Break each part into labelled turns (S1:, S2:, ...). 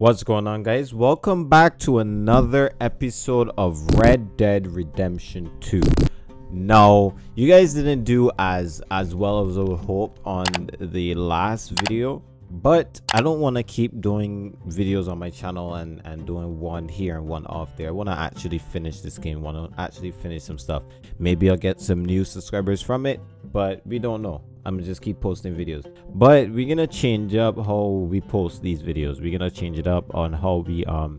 S1: What's going on, guys? Welcome back to another episode of Red Dead Redemption 2. No, you guys didn't do as as well as I would hope on the last video, but I don't want to keep doing videos on my channel and and doing one here and one off there. I want to actually finish this game. Want to actually finish some stuff. Maybe I'll get some new subscribers from it, but we don't know. I'm gonna just keep posting videos. But we're gonna change up how we post these videos. We're gonna change it up on how we um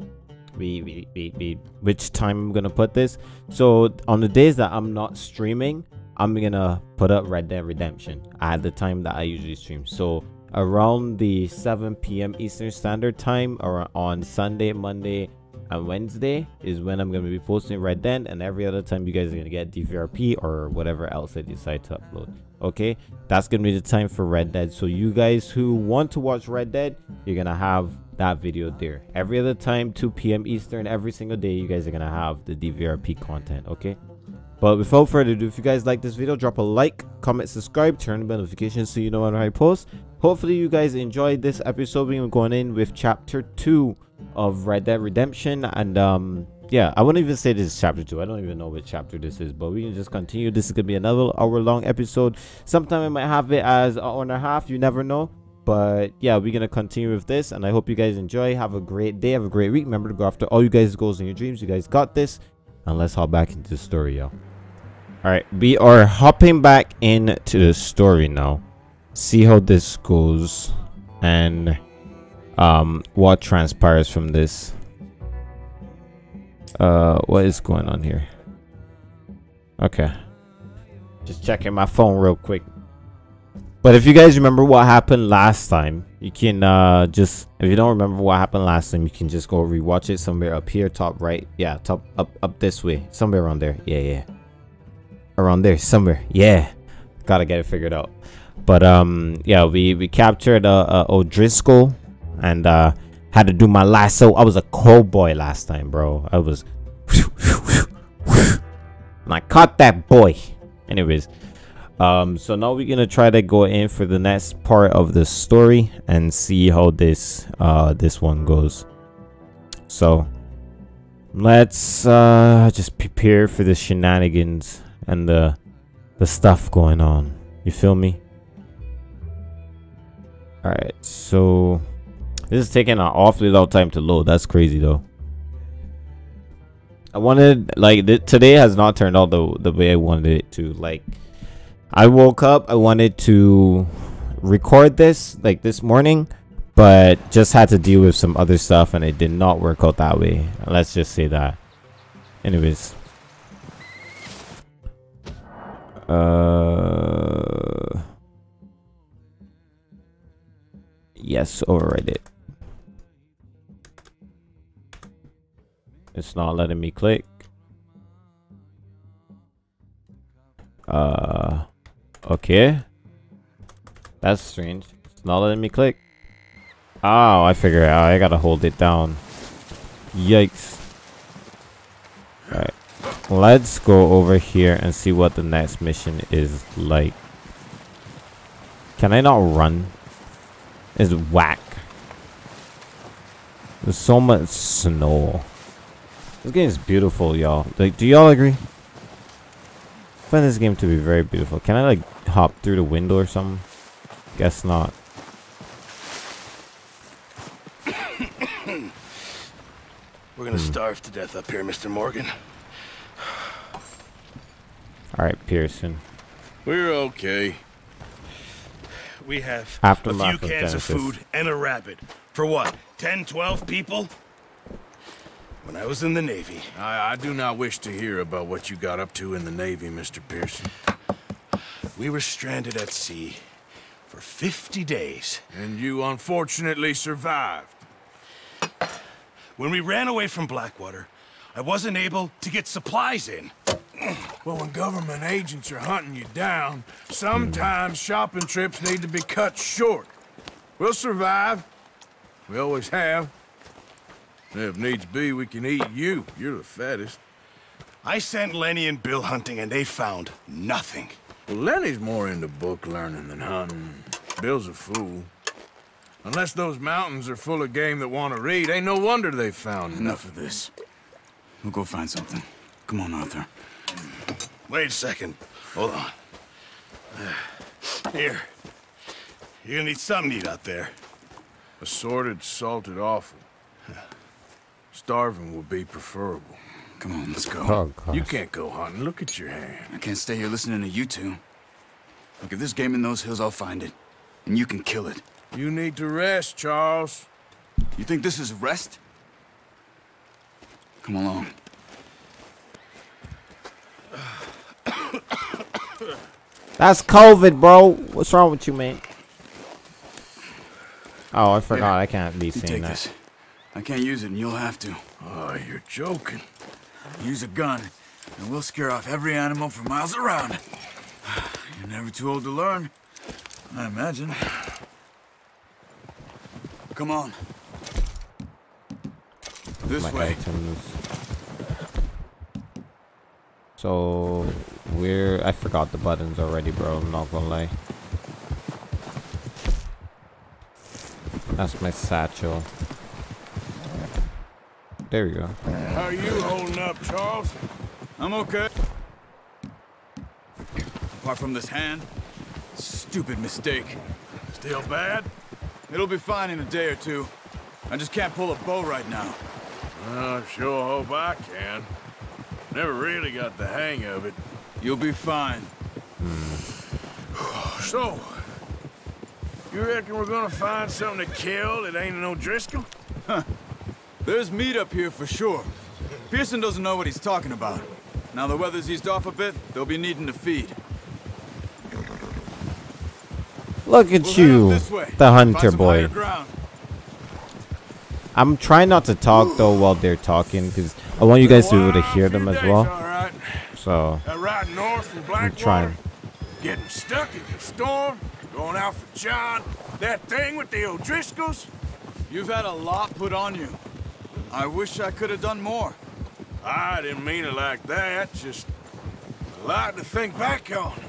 S1: we, we, we, we which time I'm gonna put this. So on the days that I'm not streaming, I'm gonna put up Red Dead Redemption at the time that I usually stream. So around the 7 p.m. Eastern Standard Time or on Sunday, Monday, and Wednesday is when I'm going to be posting Red Dead, and every other time you guys are going to get DVRP or whatever else I decide to upload. Okay, that's to be the time for Red Dead. So, you guys who want to watch Red Dead, you're to have that video there. Every other time, 2 p.m. Eastern, every single day, you guys are to have the DVRP content. Okay. But without further ado, if you guys like this video, drop a like, comment, subscribe, turn the notifications so you know when I post. Hopefully you guys enjoyed this episode. We're going in with chapter 2 of Red Dead Redemption. And um, yeah, I wouldn't even say this is chapter 2. I don't even know what chapter this is. But we can just continue. This is to be another hour long episode. Sometime I might have it as an hour and a half. You never know. But yeah, we're to continue with this. And I hope you guys enjoy. Have a great day. Have a great week. Remember to go after all you guys' goals and your dreams. You guys got this. And let's hop back into the story, y'all. Alright, we are hopping back into the story now. See how this goes. And um, what transpires from this. Uh, what is going on here? Okay. Just checking my phone real quick. But if you guys remember what happened last time, you can uh just if you don't remember what happened last time, you can just go rewatch it somewhere up here, top right. Yeah, top up up this way. Somewhere around there. Yeah, yeah around there somewhere yeah gotta get it figured out but um yeah we we captured uh, uh o'driscoll and uh had to do my lasso i was a cowboy last time bro i was and i caught that boy anyways um so now we're gonna try to go in for the next part of the story and see how this uh this one goes so let's uh just prepare for the shenanigans and the the stuff going on. You feel me? Alright, so this is taking an awfully long time to load. That's crazy though. I wanted like th today has not turned out the the way I wanted it to. Like I woke up, I wanted to record this like this morning, but just had to deal with some other stuff and it did not work out that way. Let's just say that. Anyways, uh, yes, override it. It's not letting me click. Uh, okay. That's strange. It's not letting me click. Oh, I figure out. I gotta hold it down. Yikes. Alright. Let's go over here and see what the next mission is like. Can I not run? It's whack. There's so much snow. This game is beautiful, y'all. Like, do y'all agree? I find this game to be very beautiful. Can I like hop through the window or something? Guess not.
S2: We're gonna hmm. starve to death up here, Mr. Morgan.
S1: All right, Pearson.
S2: We're okay. We have
S1: Aftermath
S2: a few cans of, of food and a rabbit. For what, 10, 12 people? When I was in the Navy.
S3: I, I do not wish to hear about what you got up to in the Navy, Mr. Pearson.
S2: We were stranded at sea for 50 days.
S3: And you unfortunately survived.
S2: When we ran away from Blackwater, I wasn't able to get supplies in.
S3: Well, when government agents are hunting you down, sometimes shopping trips need to be cut short. We'll survive. We always have. And if needs be, we can eat you. You're the fattest.
S2: I sent Lenny and Bill hunting, and they found nothing.
S3: Well, Lenny's more into book learning than hunting. Bill's a fool. Unless those mountains are full of game that want to read, ain't no wonder they found
S4: Enough of this. We'll go find something. Come on, Arthur.
S2: Wait a second. Hold on. Here. You're gonna need something to eat out there.
S3: Assorted, salted offal. Starving will be preferable.
S4: Come on, let's go.
S1: Oh.
S3: You can't go hunting. Look at your hand.
S4: I can't stay here listening to you two. Look, if there's game in those hills, I'll find it. And you can kill it.
S3: You need to rest, Charles.
S4: You think this is rest? Come along.
S1: That's COVID, bro. What's wrong with you, man? Oh, I forgot. I can't be
S4: You
S1: saying
S4: take
S1: that.
S4: this. I can't use it, and you'll have to.
S3: Oh, you're joking.
S4: Use a gun, and we'll scare off every animal for miles around. You're never too old to learn, I imagine. Come on. This
S1: My
S4: way.
S1: items. So we're I forgot the buttons already, bro. I'm not gonna lie. That's my satchel. There we go.
S3: How are you holding up, Charles?
S4: I'm okay. Apart from this hand, stupid mistake.
S3: Still bad?
S4: It'll be fine in a day or two. I just can't pull a bow right now.
S3: I sure hope I can. Never really got the hang of it.
S4: You'll be fine.
S3: So, you reckon we're gonna find something to kill that ain't no Driscoll?
S4: There's meat up here for sure. Pearson doesn't know what he's talking about. Now the weather's eased off a bit, they'll be needing to feed.
S1: Look at
S4: We'll
S1: you, the hunter boy. I'm trying not to talk though while they're talking because I want you guys to be able to hear them as well. So
S3: That ride north from
S1: I'm trying.
S3: getting stuck in the storm, going out for John, that thing with the O'Driscolls.
S4: You've had a lot put on you. I wish I could have done more.
S3: I didn't mean it like that, just a lot to think back on.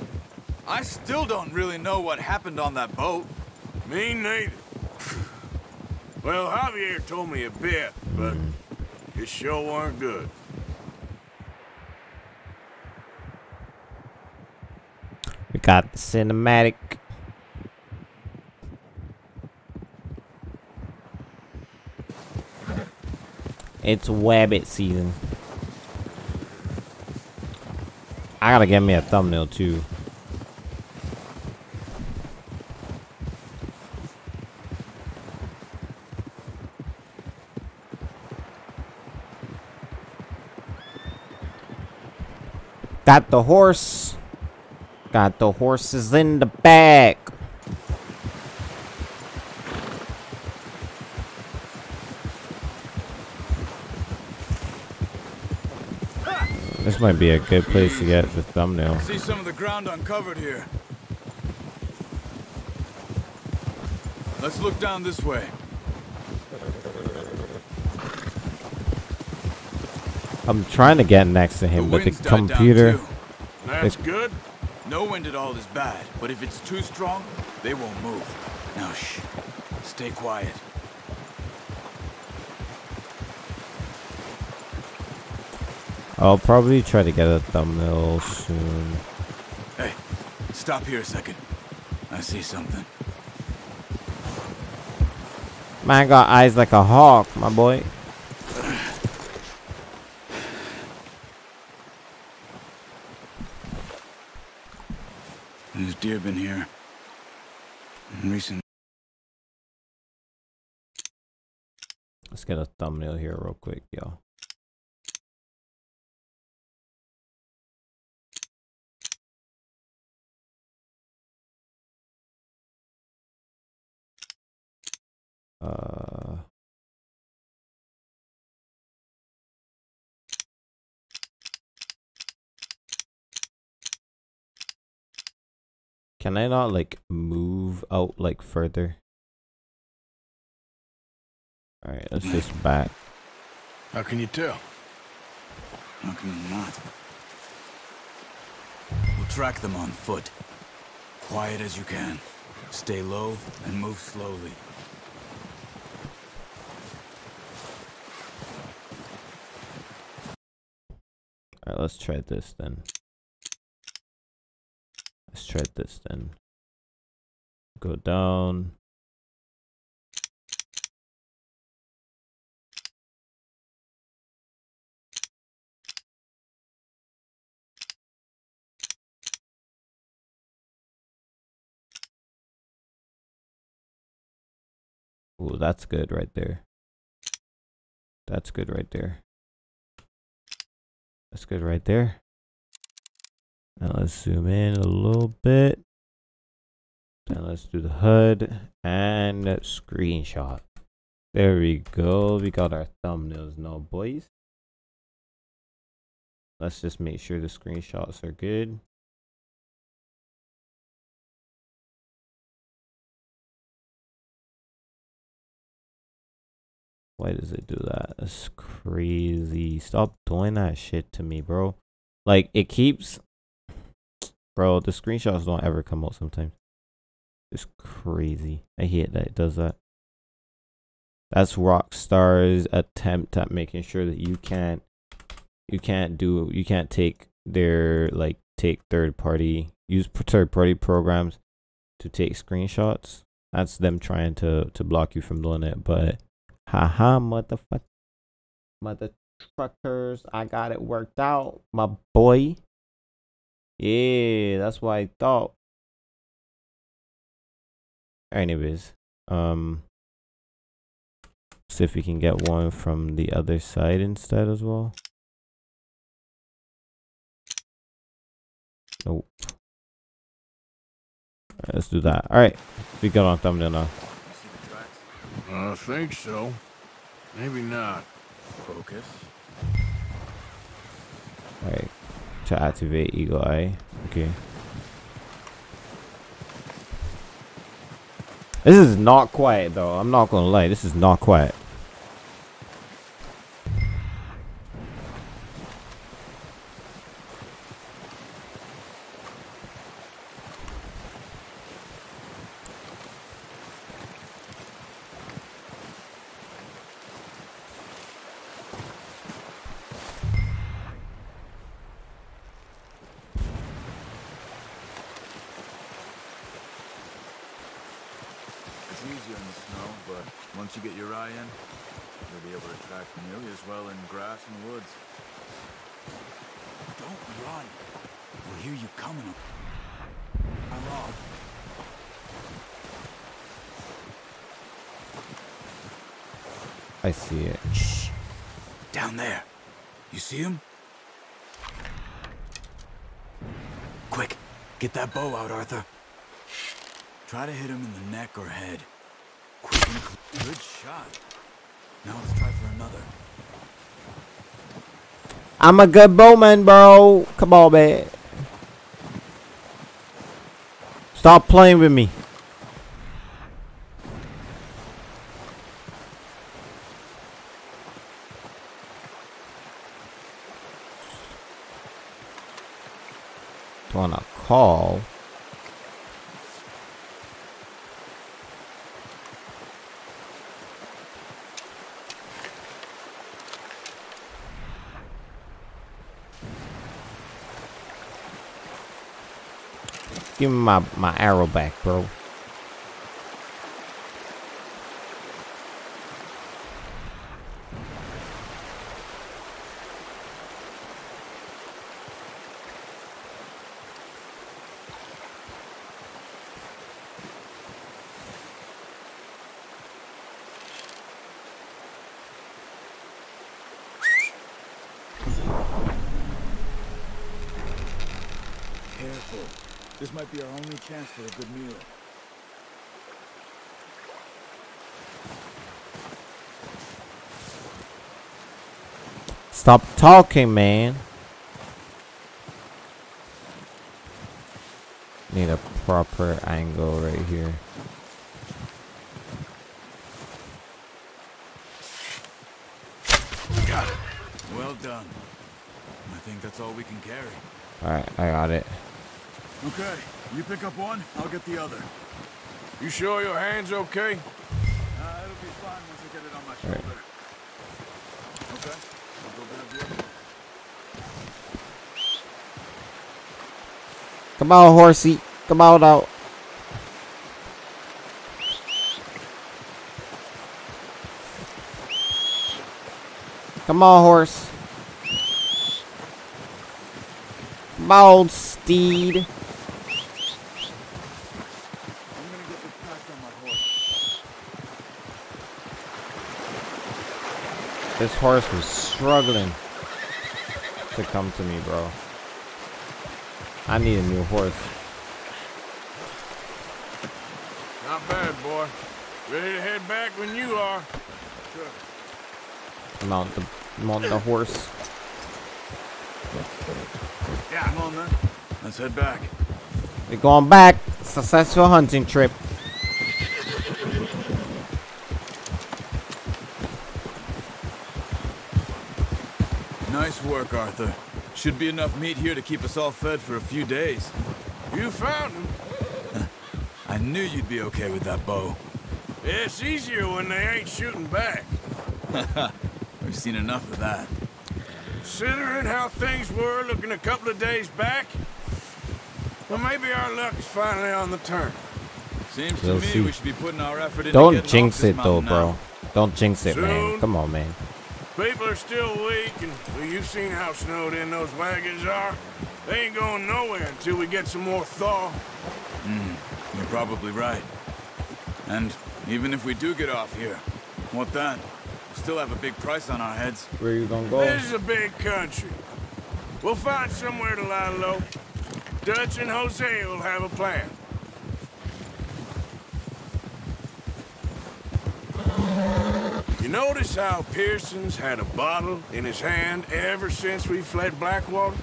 S4: I still don't really know what happened on that boat.
S3: Me neither. Well, Javier told me a bit, but it sure weren't good.
S1: we got the cinematic. It's Wabbit season. I gotta get me a thumbnail too. Got the horse. Got the horses in the back. This might be a good place to get the thumbnail.
S4: See some of the ground uncovered here. Let's look down this way.
S1: I'm trying to get next to
S4: The
S1: him, but the
S4: died down,
S1: computer.
S3: That's good.
S4: No wind at all is bad, but if it's too strong, they won't move. Now shh. Stay quiet.
S1: I'll probably try to get a thumbnail soon.
S4: Hey, stop here a second. I see something.
S1: Man got eyes like a hawk, my boy.
S4: There's deer been here. In recent
S1: Let's get a thumbnail here real quick, yo. Uh Can I not like move out like further? Alright, let's just back.
S3: How can you tell?
S4: How can you not? We'll track them on foot. Quiet as you can. Stay low and move slowly.
S1: Alright, let's try this then. Let's try this then. Go down. Ooh, that's good right there. That's good right there. That's good right there. Now let's zoom in a little bit. Then let's do the HUD and screenshot. There we go. We got our thumbnails now, boys. Let's just make sure the screenshots are good. Why does it do that? That's crazy. Stop doing that shit to me, bro. Like, it keeps... Bro, the screenshots don't ever come out sometimes. It's crazy. I hate that it does that. That's Rockstar's attempt at making sure that you can't... You can't do... You can't take their, like, take third party... Use third party programs to take screenshots. That's them trying to, to block you from doing it, but Haha, motherfucker. Mother truckers. I got it worked out, my boy. Yeah, that's what I thought. Anyways, um, see if we can get one from the other side instead as well. Nope. Let's do that. All right, we got on thumbnail now.
S3: I think so. Maybe not.
S4: Focus.
S1: Alright. To activate Eagle Eye. Okay. This is not quiet though. I'm not gonna lie. This is not quiet.
S4: It's easier in the snow, but once you get your eye in, you'll be able to track nearly as well in grass and woods. Don't run. We'll hear you coming. Along.
S1: I see it.
S4: Shh. Down there. You see him? Quick, get that bow out, Arthur. Try to hit him in the neck or head. Quick and cl- Good shot. Now let's try for another.
S1: I'm a good bowman, bro. Come on, man. Stop playing with me. Wanna call? Give me my, my arrow back, bro.
S4: Careful. This might be our only chance for a good meal.
S1: Stop talking, man. Need a proper angle right here.
S3: Got it.
S4: Well done. I think that's all we can carry.
S1: Alright, I got it.
S4: Okay, you pick up one, I'll get the other.
S3: You sure your hand's okay?
S4: Uh, it'll be fine once I get it on my
S1: All right.
S4: shoulder. Okay, I'll go grab the other one.
S1: Come on, horsey. Come on out. Come on, horse. Come on, steed. This horse was struggling to come to me, bro. I need a new horse.
S3: Not bad, boy. Ready to head back when you are.
S1: Mount the mount the horse.
S4: Yeah, come on then. Let's head back.
S1: We're going back. Successful hunting trip.
S4: Nice work, Arthur. Should be enough meat here to keep us all fed for a few days.
S3: You found him.
S4: I knew you'd be okay with that bow.
S3: It's easier when they ain't shooting back.
S4: We've seen enough of that.
S3: Considering how things were looking a couple of days back, well, maybe our luck is finally on the turn.
S4: Seems to
S1: We'll
S4: me
S1: see.
S4: we should be putting our effort into
S1: Don't
S4: getting off
S1: jinx
S4: this
S1: it though,
S4: mountain
S1: bro. Don't jinx it, man. Come on, man.
S3: People are still weak, and well, you've seen how snowed in those wagons are. They ain't going nowhere until we get some more thaw.
S4: Hmm, you're probably right. And even if we do get off here, what then? We still have a big price on our heads.
S1: Where you gonna go?
S3: This is a big country. We'll find somewhere to lie low. Dutch and Hosea will have a plan. Notice how Pearson's had a bottle in his hand ever since we fled Blackwater?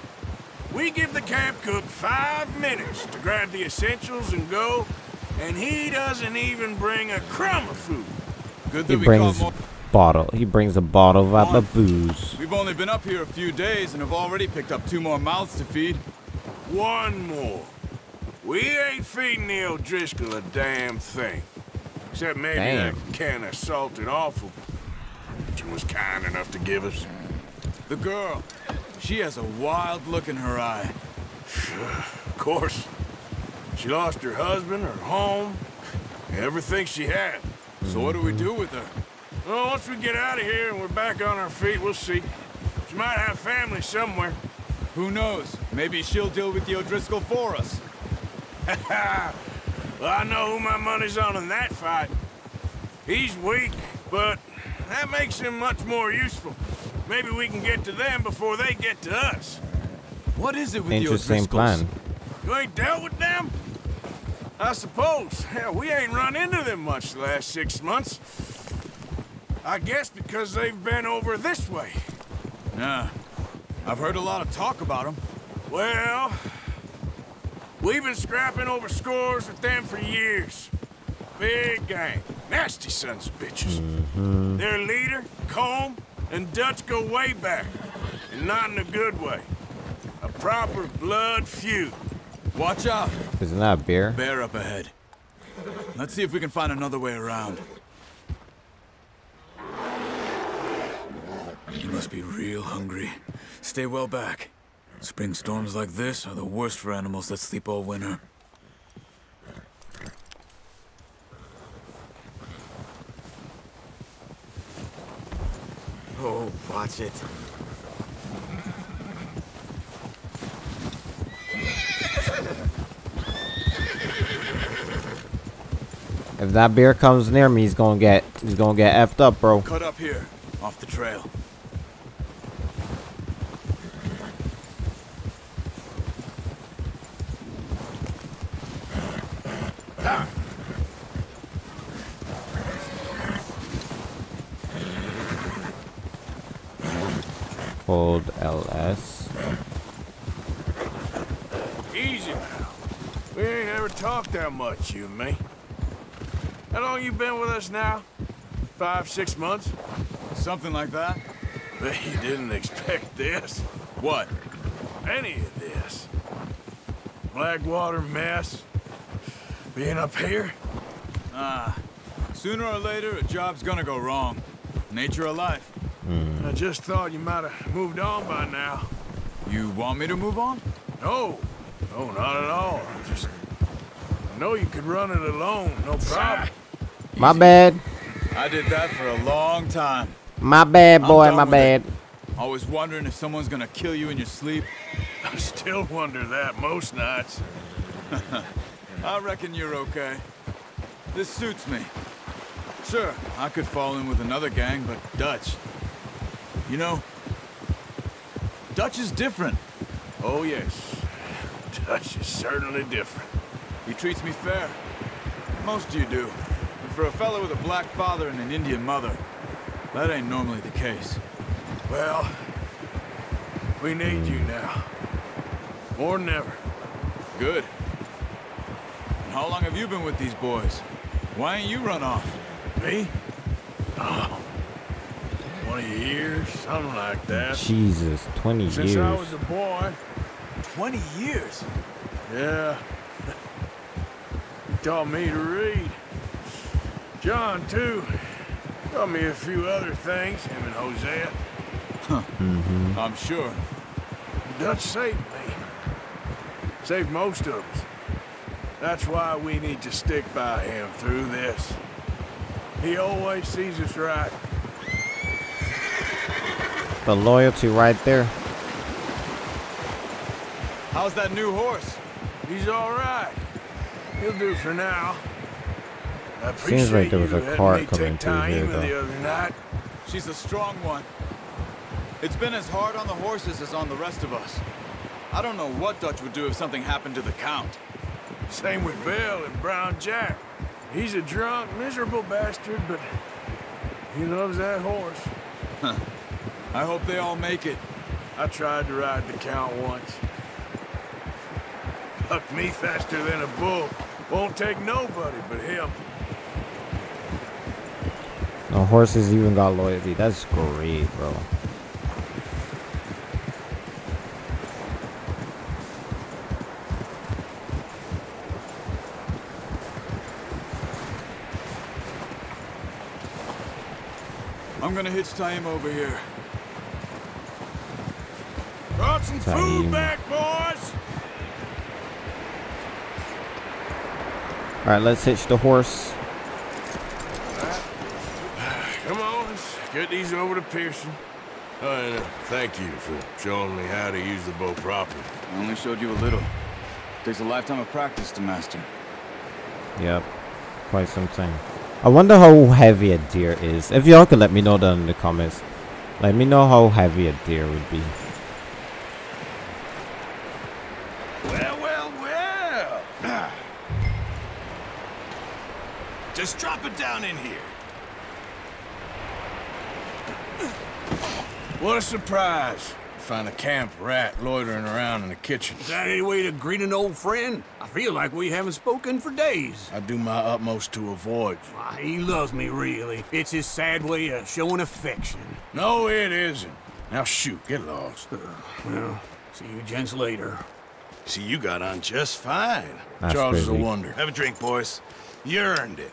S3: We give the camp cook five minutes to grab the essentials and go, and he doesn't even bring a crumb of food.
S4: Good
S1: He
S4: we
S1: brings bottle. He brings a bottle of the booze.
S4: We've only been up here a few days and have already picked up two more mouths to feed.
S3: One more. We ain't feeding the Driscoll a damn thing. Except maybe
S1: Damn.
S3: that can of salted offal was kind enough to give us.
S4: The girl, she has a wild look in her eye.
S3: Of course, she lost her husband, her home, everything she had.
S4: So what do we do with her?
S3: Well, once we get out of here and we're back on our feet, we'll see. She might have family somewhere.
S4: Who knows? Maybe she'll deal with the O'Driscoll for us.
S3: well, I know who my money's on in that fight. He's weak, but that makes him much more useful. Maybe we can get to them before they get to us.
S4: What is it with
S1: Interesting
S4: the O'Driscolls?
S1: plan.
S3: You ain't dealt with them? I suppose. Hell, we ain't run into them much the last six months. I guess because they've been over this way.
S4: Yeah. I've heard a lot of talk about them.
S3: Well, we've been scrapping over scores with them for years. Big gang. Nasty sons of bitches. Their leader, Colm, and Dutch go way back. And not in a good way. A proper blood feud.
S4: Watch out.
S1: Isn't that a beer?
S4: Bear up ahead. Let's see if we can find another way around. You must be real hungry. Stay well back. Spring storms like this are the worst for animals that sleep all winter.
S5: Oh, watch it.
S1: If that bear comes near me, he's gonna get he's gonna get effed up, bro.
S4: Cut up here, off the trail.
S1: Hold LS.
S3: Easy now. We ain't ever talked that much, you and me. How long you been with us now? Five, six months?
S4: Something like that?
S3: Bet you didn't expect this.
S4: What?
S3: Any of this. Blackwater mess. Being up here?
S4: Ah, sooner or later, a job's gonna go wrong. Nature of life. Hmm.
S3: I just thought you might have moved on by now.
S4: You want me to move on?
S3: No, No, not at all. Just I know you could run it alone, no problem.
S1: My bad.
S4: I did that for a long time.
S1: My bad, boy. My bad.
S4: it. Always wondering if someone's gonna kill you in your sleep.
S3: I still wonder that most nights.
S4: I reckon you're okay. This suits me. Sure, I could fall in with another gang, but Dutch. You know, Dutch is different.
S3: Oh, yes. Dutch is certainly different.
S4: He treats me fair. Most of you do. And for a fellow with a black father and an Indian mother, that ain't normally the case.
S3: Well, we need you now. More than ever.
S4: Good. And how long have you been with these boys? Why ain't you run off?
S3: Me? Oh, 20 years, something like that.
S1: Jesus, 20
S3: Since
S1: years.
S3: I was a boy.
S4: 20 years?
S3: Yeah. He taught me to read. John, too. Taught me a few other things, him and Hosea. Huh. Mm-hmm.
S4: I'm sure.
S3: Dutch saved me. Saved most of us. That's why we need to stick by him through this. He always sees us right.
S1: The loyalty right there.
S4: How's that new horse?
S3: He's all right. He'll do for now. I
S1: Seems like there was a cart coming through here, though.
S3: the other night.
S4: She's a strong one. It's been as hard on the horses as on the rest of us. I don't know what Dutch would do if something happened to the Count.
S3: Same with Bill and Brown Jack. He's a drunk, miserable bastard, but he loves that horse.
S4: I hope they all make it.
S3: I tried to ride the Count once. Bucked me faster than a bull. Won't take nobody but him.
S1: The horses even got loyalty. That's great, bro.
S4: I'm gonna hitch time over here.
S3: Brought some
S1: Time.
S3: food back, boys!
S1: All right, let's hitch the horse.
S3: Come on, let's get these over to Pearson. Oh, and uh, thank you for showing me how to use the bow properly.
S4: I only showed you a little. It Takes a lifetime of practice to master.
S1: Yep, quite some time. I wonder how heavy a deer is. If y'all could let me know down in the comments. Let me know how heavy a deer would be.
S2: Just drop it down in here.
S3: What a surprise. Find a camp rat loitering around in the kitchen.
S5: Is that any way to greet an old friend? I feel like we haven't spoken for days.
S3: I do my utmost to avoid you.
S5: Why, he loves me, really. It's his sad way of showing affection.
S3: No, it isn't. Now shoot, get lost.
S5: Uh, well, see you gents later.
S2: See, you got on just fine.
S1: That's
S3: Charles is a wonder.
S2: Have a drink, boys. You earned it.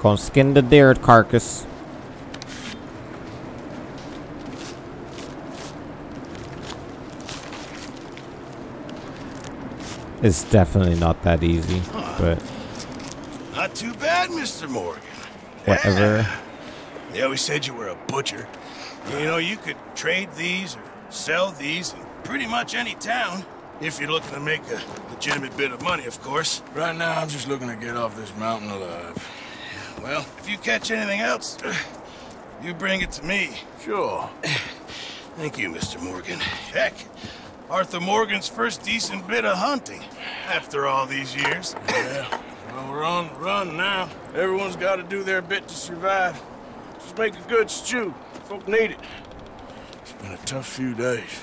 S1: Gonna skin the deer carcass. It's definitely not that easy, but
S2: Not too bad, Mr. Morgan.
S1: whatever.
S2: They always said you were a butcher. You know, you could trade these or sell these in pretty much any town. If you're looking to make a legitimate bit of money, of course.
S3: Right now, I'm just looking to get off this mountain alive.
S2: Well, if you catch anything else, you bring it to me.
S3: Sure.
S2: Thank you, Mr. Morgan. Heck, Arthur Morgan's first decent bit of hunting after all these years.
S3: Yeah. Well, we're on the run now. Everyone's got to do their bit to survive. Just make a good stew. Folk need it. It's been a tough few days.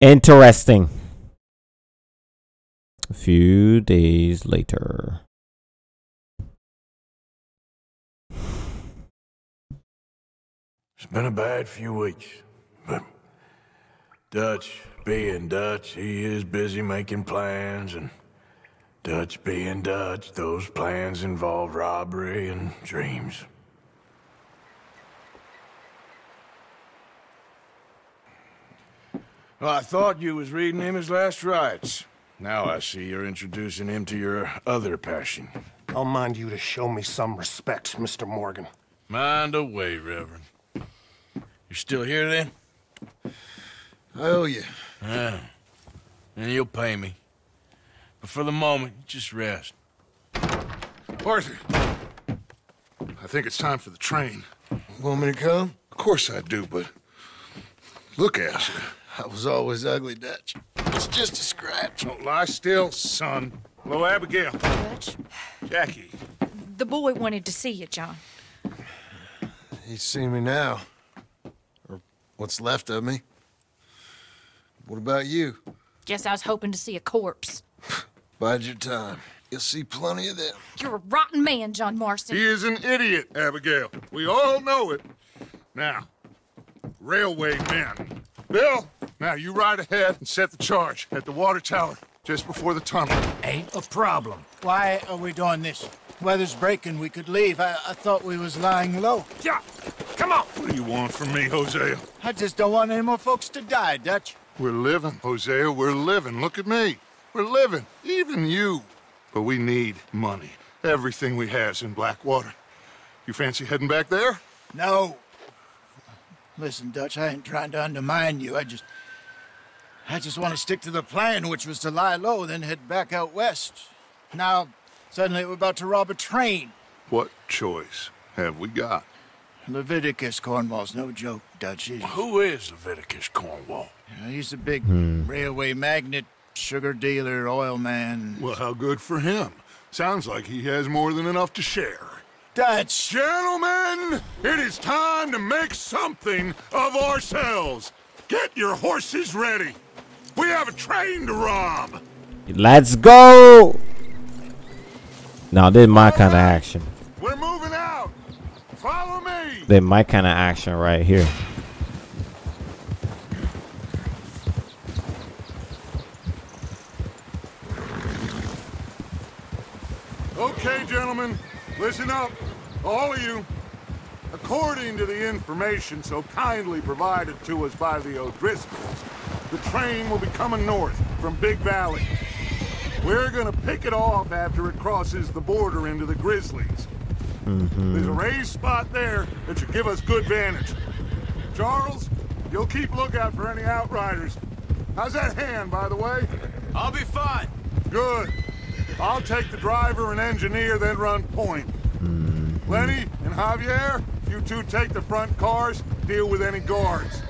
S1: Interesting. A few days later.
S3: It's been a bad few weeks, but Dutch being Dutch, he is busy making plans, and Dutch being Dutch, those plans involve robbery and dreams. Well, I thought you was reading him his last rites. Now I see you're introducing him to your other passion.
S6: I'll mind you to show me some respect, Mr. Morgan.
S2: Mind away, Reverend. You're still here then? I owe you. Yeah. Ah. And you'll pay me. But for the moment, just rest.
S7: Arthur, I think it's time for the train.
S2: Want me to come?
S7: Of course I do, but look at you.
S2: I was always ugly, Dutch. It's just a scratch.
S7: Don't lie still, son. Hello, Abigail.
S8: Dutch,
S7: Jackie.
S8: the boy wanted to see you, John.
S2: He's seen me now. Or what's left of me. What about you?
S8: Guess I was hoping to see a corpse.
S2: Bide your time. You'll see plenty of them.
S8: You're a rotten man, John Marston.
S7: He is an idiot, Abigail. We all know it. Now, railway men. Bill, now you ride ahead and set the charge at the water tower just before the tunnel.
S9: Ain't a problem. Why are we doing this? Weather's breaking. We could leave. I, I thought we was lying low.
S7: Yeah, come on. What do you want from me, Hosea?
S9: I just don't want any more folks to die, Dutch.
S7: We're living, Hosea. We're living. Look at me. We're living. Even you. But we need money. Everything we has in Blackwater. You fancy heading back there?
S9: No. Listen, Dutch, I ain't trying to undermine you. I just... I just want to stick to the plan, which was to lie low, then head back out west. Now, suddenly we're about to rob a train.
S7: What choice have we got?
S9: Leviticus Cornwall's no joke, Dutch. He's,
S2: Who is Leviticus Cornwall?
S9: you know, he's a big hmm. railway magnate, sugar dealer, oil man.
S7: Well, how good for him. Sounds like he has more than enough to share. Gentlemen, it is time to make something of ourselves. Get your horses ready. We have a train to rob.
S1: Let's go! Now, this is my kind of action.
S7: We're moving out. Follow me.
S1: This is my kind of action right here.
S7: Okay, gentlemen, listen up. All of you. According to the information so kindly provided to us by the O'Driscolls, the train will be coming north from Big Valley. We're gonna pick it off after it crosses the border into the Grizzlies. Mm-hmm. There's a raised spot there that should give us good vantage. Charles, you'll keep lookout for any outriders. How's that hand, by the way?
S4: I'll be fine.
S7: Good. I'll take the driver and engineer, then run point. Hmm. Lenny and Javier, you two take the front cars, deal with any guards.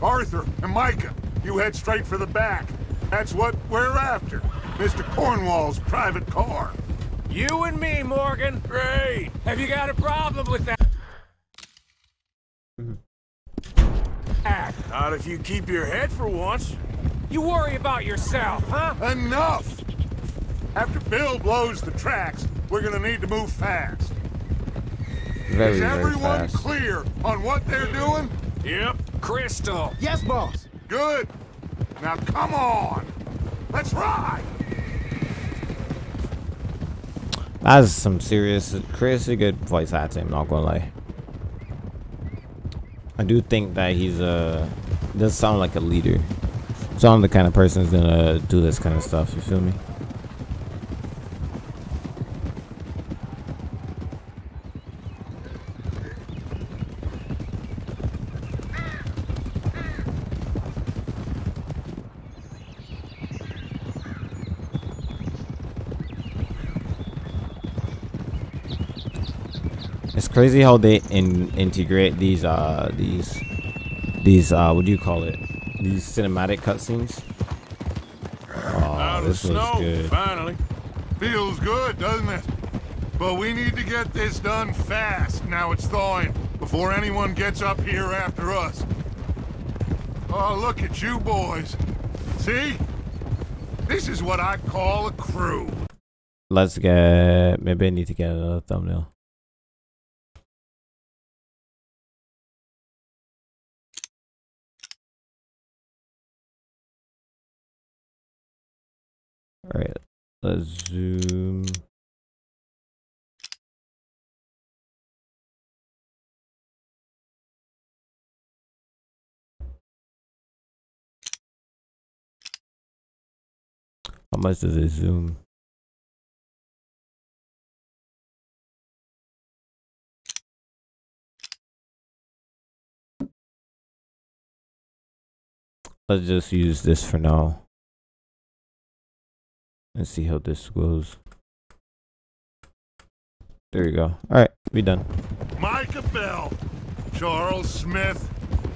S7: Arthur and Micah, you head straight for the back. That's what we're after. Mr. Cornwall's private car.
S5: You and me, Morgan.
S2: Great.
S5: Have you got a problem with that? Mm-hmm. Ah.
S2: Not if you keep your head for once.
S5: You worry about yourself, huh?
S7: Enough! After Bill blows the tracks, we're gonna need to move fast.
S1: Very,
S7: Is
S1: very
S7: everyone
S1: fast.
S7: clear on what they're doing?
S2: Yep.
S5: Crystal.
S9: Yes, boss.
S7: Good. Now come on. Let's ride.
S1: That's some serious, crazy good voice acting. Not gonna lie. I do think that he's a does sound like a leader. So I'm the kind of person who's gonna do this kind of stuff. You feel me? It's crazy how they in, integrate these uh these these uh what do you call it? These cinematic cutscenes. Oh,
S2: Out of
S1: this looks
S2: snow,
S1: good.
S2: finally.
S7: Feels good, doesn't it? But we need to get this done fast. Now it's thawing before anyone gets up here after us. Oh, look at you boys. See? This is what I call a crew.
S1: Let's get. Maybe I need to get another thumbnail. All right, let's zoom. How much does it zoom? Let's just use this for now. Let's see how this goes. There you go. Alright, we done.
S7: Micah Bell, Charles Smith,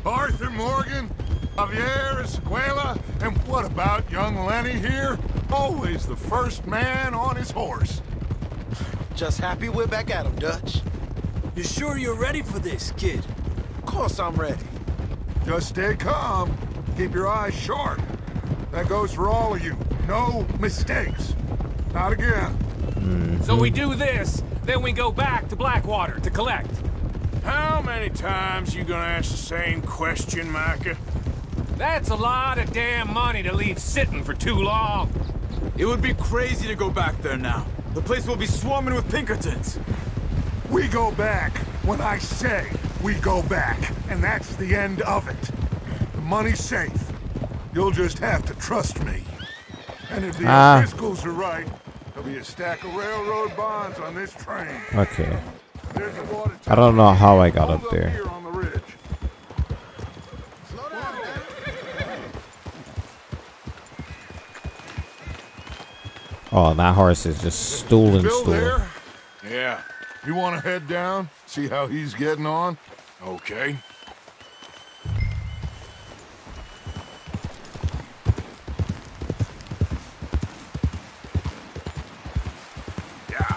S7: Arthur Morgan, Javier Escuela, and what about young Lenny here? Always the first man on his horse.
S10: Just happy we're back at him, Dutch.
S5: You sure you're ready for this, kid?
S10: Of course I'm ready.
S7: Just stay calm. Keep your eyes sharp. That goes for all of you. No mistakes. Not again.
S11: So we do this, then we go back to Blackwater to collect.
S3: How many times you gonna ask the same question, Micah?
S11: That's a lot of damn money to leave sitting for too long.
S4: It would be crazy to go back there now. The place will be swarming with Pinkertons.
S7: We go back when I say we go back, and that's the end of it. The money's safe. You'll just have to trust me. And if the
S1: Ah.
S7: O'Driscolls are right, there'll be a stack of railroad bonds on this train.
S1: Okay.
S7: There's a water
S1: I don't know how I got up there.
S7: here on the ridge.
S1: Oh, that horse is just stool
S7: Bill
S1: stool.
S3: Yeah.
S7: You want to head down, see how he's getting on?
S3: Okay. Yeah.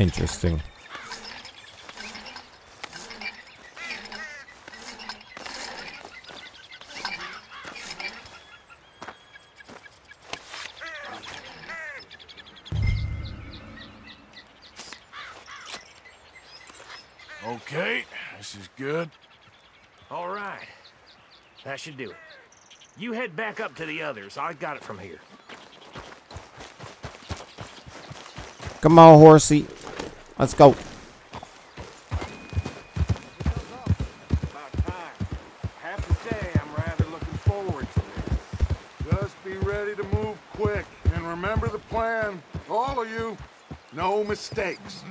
S1: Interesting.
S3: Okay, this is good.
S12: All right. That should do it. You head back up to the others. I got it from here.
S1: Come on, horsey. Let's go.
S3: I have to say, I'm rather looking forward to this.
S7: Just be ready to move quick. And remember the plan. All of you. No mistakes.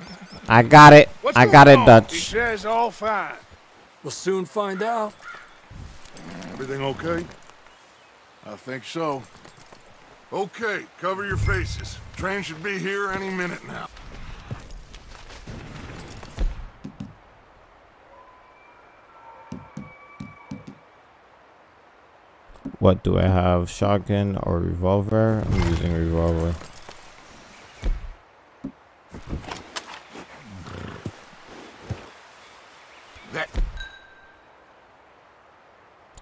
S1: I got it.
S3: What's
S1: I
S3: going
S1: got it,
S3: on? He
S1: Dutch.
S3: says all fine.
S5: We'll soon find out.
S7: Everything okay?
S3: I think so.
S7: Okay, cover your faces. Train should be here any minute now.
S1: What do I have? Shotgun or revolver? I'm using revolver.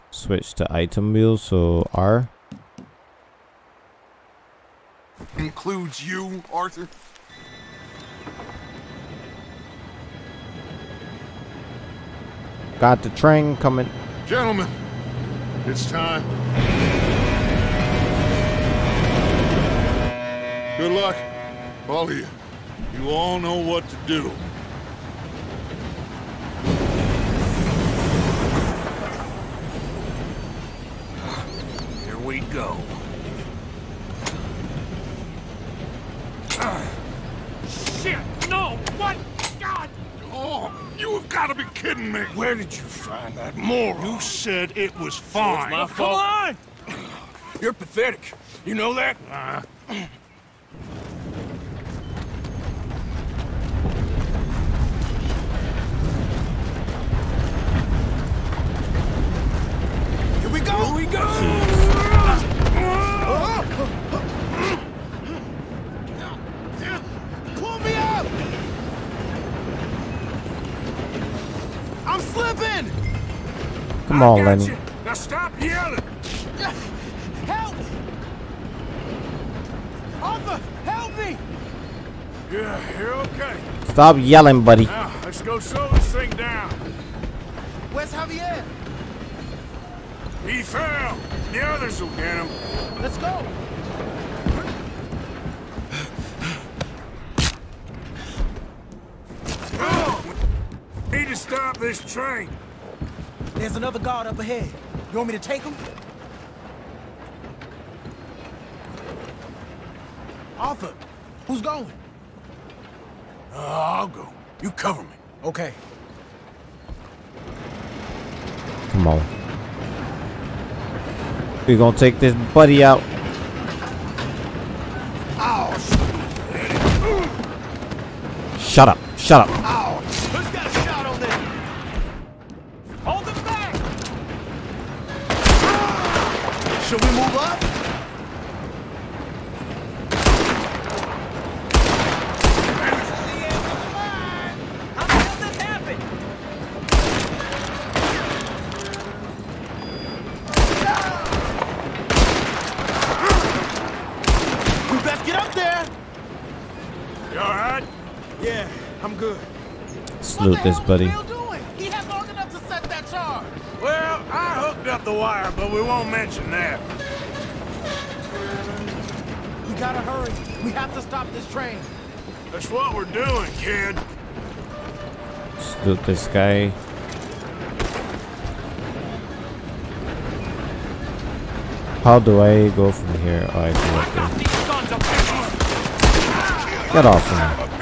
S1: Switch to item wheel, so R.
S7: Includes you, Arthur?
S1: Got the train coming.
S7: Gentlemen, it's time. Good luck, all of you. You all know what to do.
S5: Here we go.
S7: Kidding me.
S3: Where did you find that moron?
S7: You said it was fine.
S3: my
S12: Come
S3: fault.
S12: on!
S3: You're pathetic. You know that? Uh,
S9: Here we go!
S3: here we go!
S9: Pull me up! I'm slipping!
S1: Come on,
S3: Got
S1: Lenny.
S3: you. Now stop yelling!
S9: Help! Arthur, help me!
S3: Yeah, you're okay.
S1: Stop yelling, buddy.
S3: Now, let's go slow this thing down.
S9: Where's Javier?
S3: He fell. The others will get him.
S9: Let's go!
S3: Need to stop this train.
S9: There's another guard up ahead. You want me to take him? Arthur, who's going?
S3: Uh, I'll go. You cover me.
S9: Okay.
S1: Come on. We're gonna take this buddy out. Shut up. Shut up.
S9: That charge.
S3: Well, I hooked up the wire, but we won't mention that.
S9: We gotta hurry. We have to stop this train.
S3: That's what we're doing, kid.
S1: Salute this guy. How do I go from here? Oh, I go up there.
S12: These guns up there!
S1: Get off of me.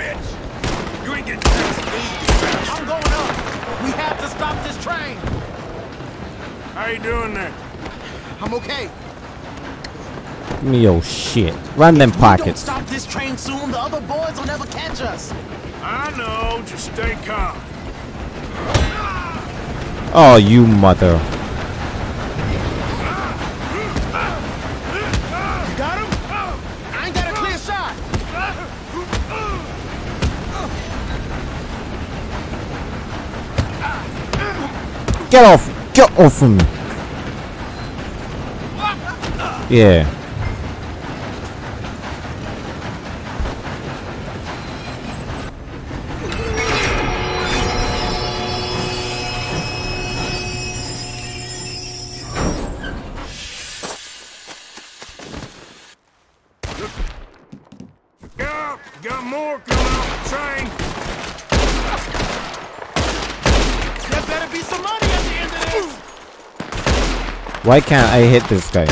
S3: How you doing there?
S9: I'm okay.
S1: Give me your shit. Run them
S9: Don't
S1: pockets.
S9: stop this train soon. The other boys will never catch us.
S3: I know. Just stay calm.
S1: Oh, you mother.
S9: You got him? I ain't got a clear shot.
S1: Get off. Get off of me. Yeah. Why can't I hit this guy?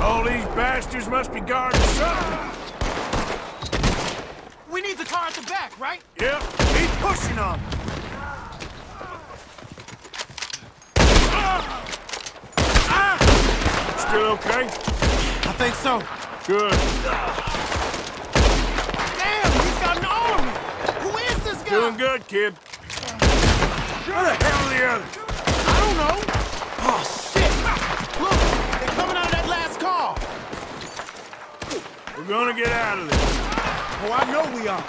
S3: All these bastards must be guarding something.
S9: We need the car at the back, right?
S3: Yep, keep pushing on. Still okay?
S9: I think so.
S3: Good.
S9: Damn, he's got an army. Who is this guy?
S3: Doing good, kid. Where the hell are the others?
S9: I don't know. Oh, shit. Look, they're coming out of that last car.
S3: We're gonna get out of this.
S9: Oh, I know we are.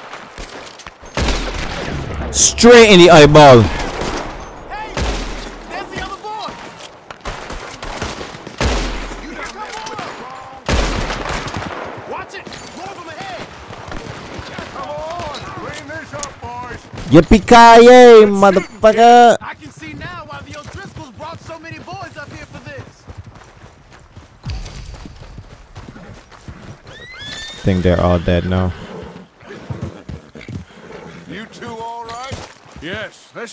S1: Straight in the eyeball.
S7: Up, boys.
S1: Yippee-ki-yay, motherfucker.
S9: I can see now why the O'Driscolls brought so many boys up here for this.
S1: think they're all dead now.
S7: You two all right?
S3: Yes, let's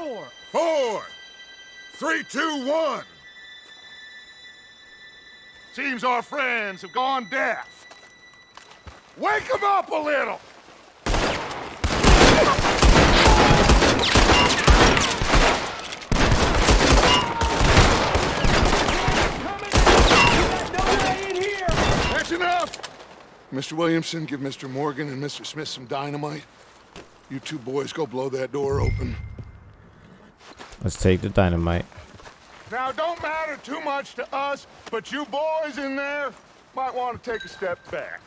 S13: Opening this door.
S7: Four. Three, two, one. Seems our friends have gone deaf. Wake them up a little. That's enough. Mr. Williamson, give Mr. Morgan and Mr. Smith some dynamite. You two boys go blow that door open.
S1: Let's take the dynamite.
S7: Now, don't matter too much to us, but you boys in there might want to take a step back.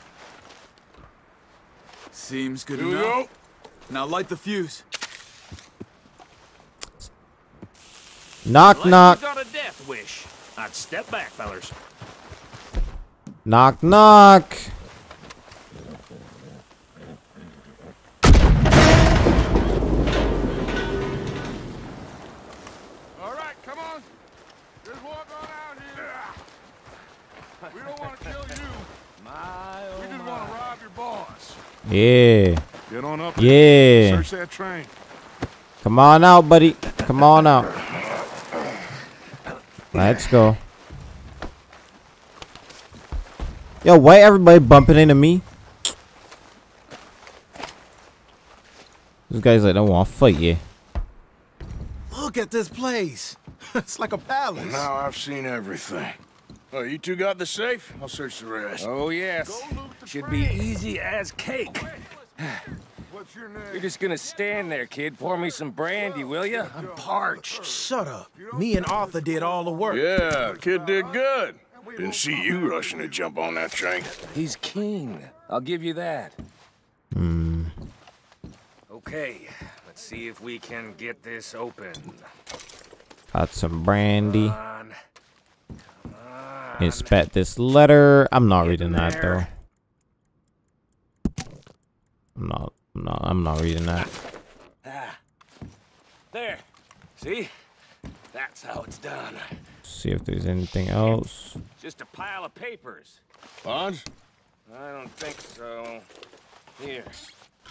S4: Seems good
S7: Here
S4: enough.
S7: go.
S4: Now light the fuse.
S1: Knock,
S12: Unless
S1: knock.
S12: you got a death wish. I'd step back, fellers.
S1: Knock, knock.
S7: All right, come on. Just walk on out here. We don't want to kill you. we just want to rob your boss.
S1: Yeah.
S7: Get on up.
S1: Yeah.
S7: Search that train.
S1: Come on out, buddy. Come on out. Let's go. Yo, why everybody bumping into me? These guys like don't want to fight you.
S10: Look at this place. it's like a palace.
S3: Now I've seen everything. Oh, you two got the safe? I'll search the rest.
S12: Oh, yes. Should be easy as cake.
S7: What's your name?
S14: You're just gonna stand there, kid. Pour me some brandy, will ya? I'm parched.
S10: Shut up. Me and Arthur did all the work.
S3: Yeah, kid did good. Didn't see you rushing to jump on that train.
S14: He's keen. I'll give you that.
S1: Hmm.
S14: Okay, let's see if we can get this open.
S1: Got some brandy.
S14: Come on. Come on.
S1: Inspect this letter. I'm not reading that though.
S14: there.
S1: I'm not. I'm not. I'm not reading that.
S14: Ah. There. See? That's how it's done.
S1: See if there's anything else.
S14: Just a pile of papers.
S3: Bonds?
S14: I don't think so. Here,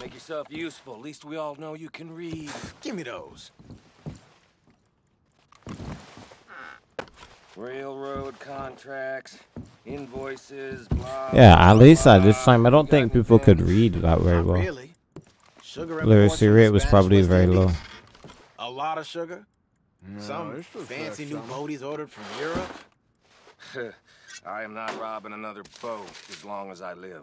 S14: make yourself useful. At least we all know you can read.
S10: Give me those.
S14: Railroad contracts, invoices, blah.
S1: Yeah, at least at this time, I don't think people could read that very well.
S10: really. Sugar
S1: Literacy rate was probably very low.
S10: A lot of sugar. Some fancy new
S3: on it.
S10: boaties ordered from Europe.
S14: I am not robbing another boat as long as I live.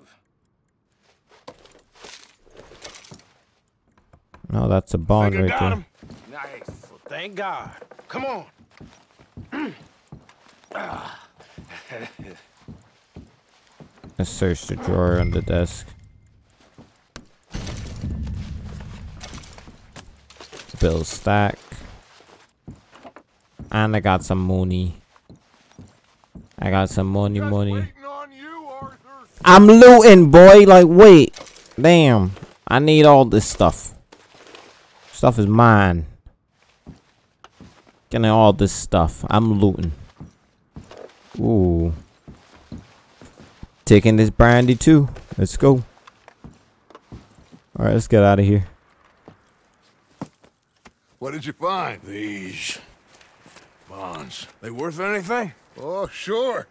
S1: No, that's a bond right there.
S14: Nice.
S10: Well, thank God. Come on.
S1: Let's search the drawer on the desk. Bill stack. And I got some money. I got some money, money.
S7: You,
S1: I'm looting, boy. Like, wait. Damn. I need all this stuff. Stuff is mine. Getting all this stuff. I'm looting. Ooh. Taking this brandy too. Let's go. Alright, let's get out of here.
S7: What did you find?
S3: These bonds. They worth anything?
S7: Oh, sure.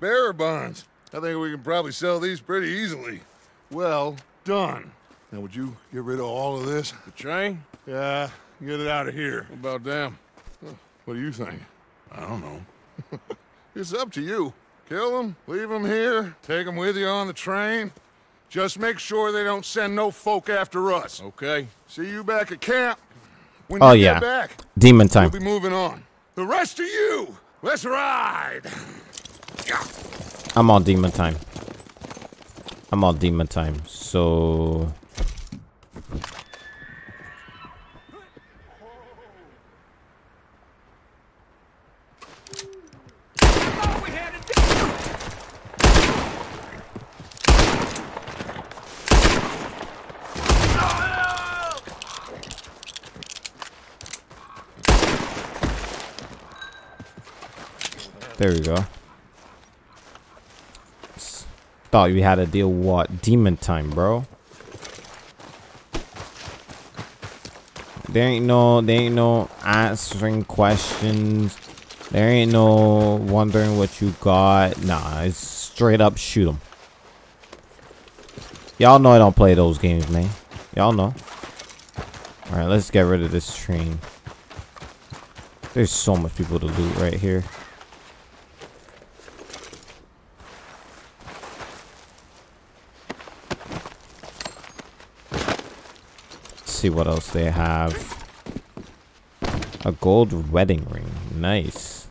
S7: Bearer bonds. I think we can probably sell these pretty easily. Well done. Now, would you get rid of all of this?
S3: The train?
S7: Yeah, get it out of here.
S3: What about them?
S7: What do you think?
S3: I don't know.
S7: It's up to you. Kill them, leave them here, take them with you on the train. Just make sure they don't send no folk after us.
S3: Okay.
S7: See you back at camp. When
S1: Oh, yeah.
S7: back,
S1: Demon time.
S7: we'll be moving on. The rest of you, let's ride.
S1: I'm on demon time. I'm on demon time. So There we go. Thought we had to deal what? Demon time, bro. There ain't no, there ain't no answering questions. There ain't no wondering what you got. Nah, it's straight up shoot them. Y'all know I don't play those games, man. Y'all know. Alright, let's get rid of this train. There's so much people to loot right here. See what else they have. A gold wedding ring. Nice.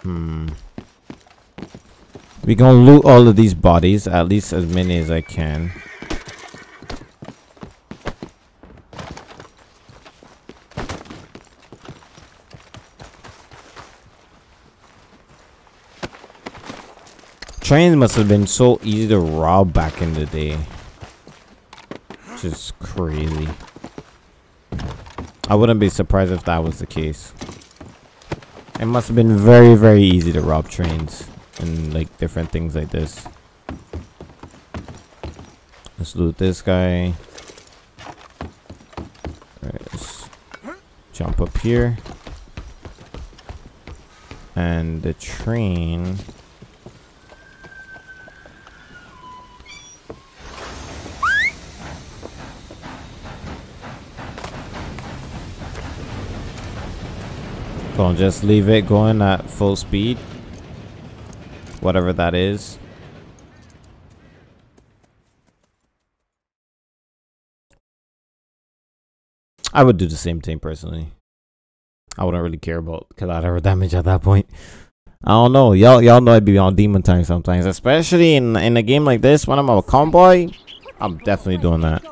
S1: Hmm. We gonna loot all of these bodies, at least as many as I can. Trains must have been so easy to rob back in the day. Just crazy. I wouldn't be surprised if that was the case. It must have been very, very easy to rob trains and like different things like this. Let's loot this guy. Let's jump up here. And the train. Don't just leave it going at full speed. Whatever that is. I would do the same thing personally. I wouldn't really care about collateral damage at that point. I don't know. Y'all y'all know I'd be on demon time sometimes. Especially in in a game like this when I'm a convoy. I'm definitely doing that.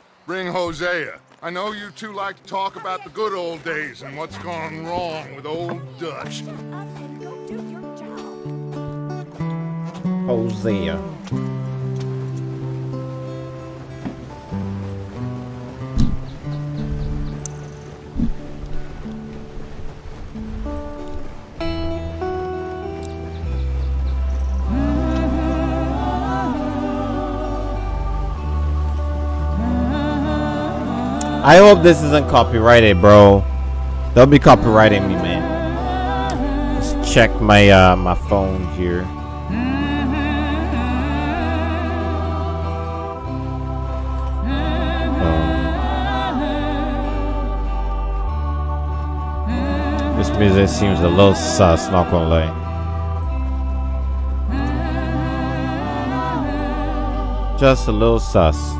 S7: Bring Hosea. I know you two like to talk about the good old days and what's gone wrong with old Dutch.
S1: Hosea. I hope this isn't copyrighted, bro. They'll be copyrighting me, man. Let's check my uh my phone here. Um, This music seems a little sus, not gonna lie. Just a little sus.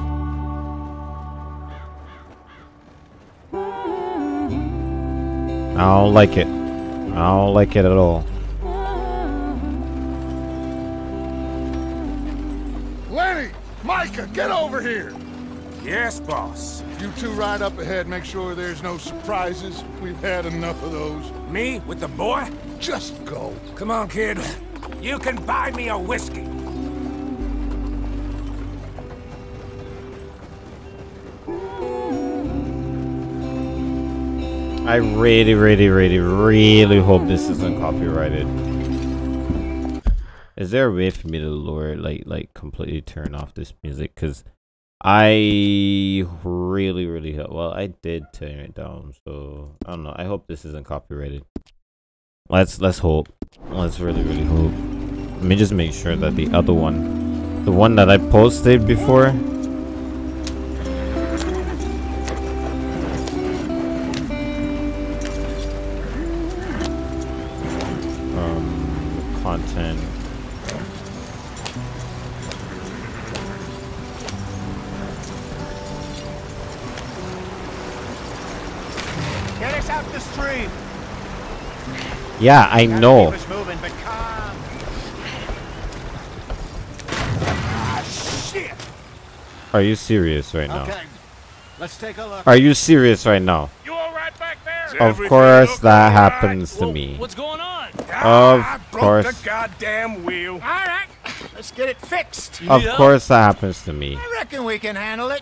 S1: I don't like it. I don't like it at all.
S7: Lenny! Micah, get over here!
S5: Yes, boss.
S7: You two ride up ahead, make sure there's no surprises. We've had enough of those.
S5: Me with the boy?
S7: Just go.
S5: Come on, kid. You can buy me a whiskey.
S1: I really, really, really, really hope this isn't copyrighted. Is there a way for me to lower, like, like completely turn off this music? Cause I really, really hope. Well, I did turn it down, so I don't know. I hope this isn't copyrighted. Let's let's hope. Let's really, really hope. Let me just make sure that the other one, the one that I posted before, content.
S9: Get us out the stream.
S1: Yeah, I know.
S9: Ah,
S1: Are you serious right now?
S9: Let's take a look.
S1: Are you serious right now? Of course that happens to me.
S12: What's going on?
S1: Of ah,
S3: broke
S1: course.
S3: the goddamn wheel.
S9: All right, let's get it fixed.
S1: Of course that happens to me.
S9: I reckon we can handle it.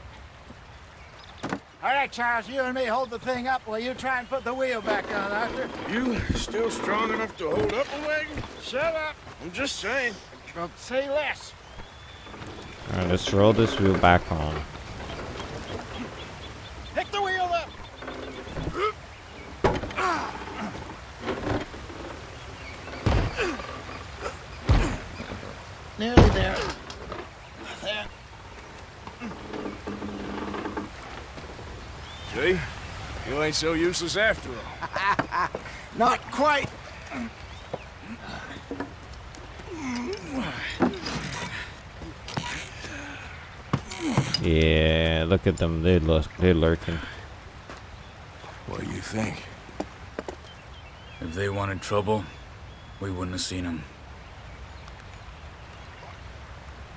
S9: All right, Charles, you and me hold the thing up while you try and put the wheel back on, Arthur.
S3: You still strong enough to hold up a wagon?
S9: Shut up.
S3: I'm just saying.
S9: Don't say less.
S1: Alright, let's roll this wheel back on.
S9: Pick the wheel up. Nearly there. There.
S3: See? You ain't so useless after all.
S9: Not quite.
S1: Yeah, look at them. They look. They're lurking.
S3: What do you think?
S4: If they wanted trouble, we wouldn't have seen them.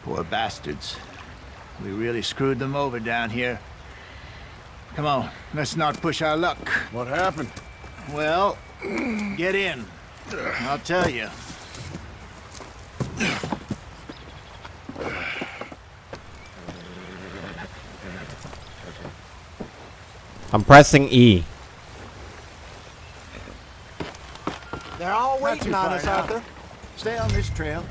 S9: Poor bastards. We really screwed them over down here. Come on, let's not push our luck.
S3: What happened?
S9: Well, get in. I'll tell you.
S1: I'm pressing E.
S9: They're all
S10: Not
S9: waiting on us,
S10: now.
S9: Arthur. Stay on this trail.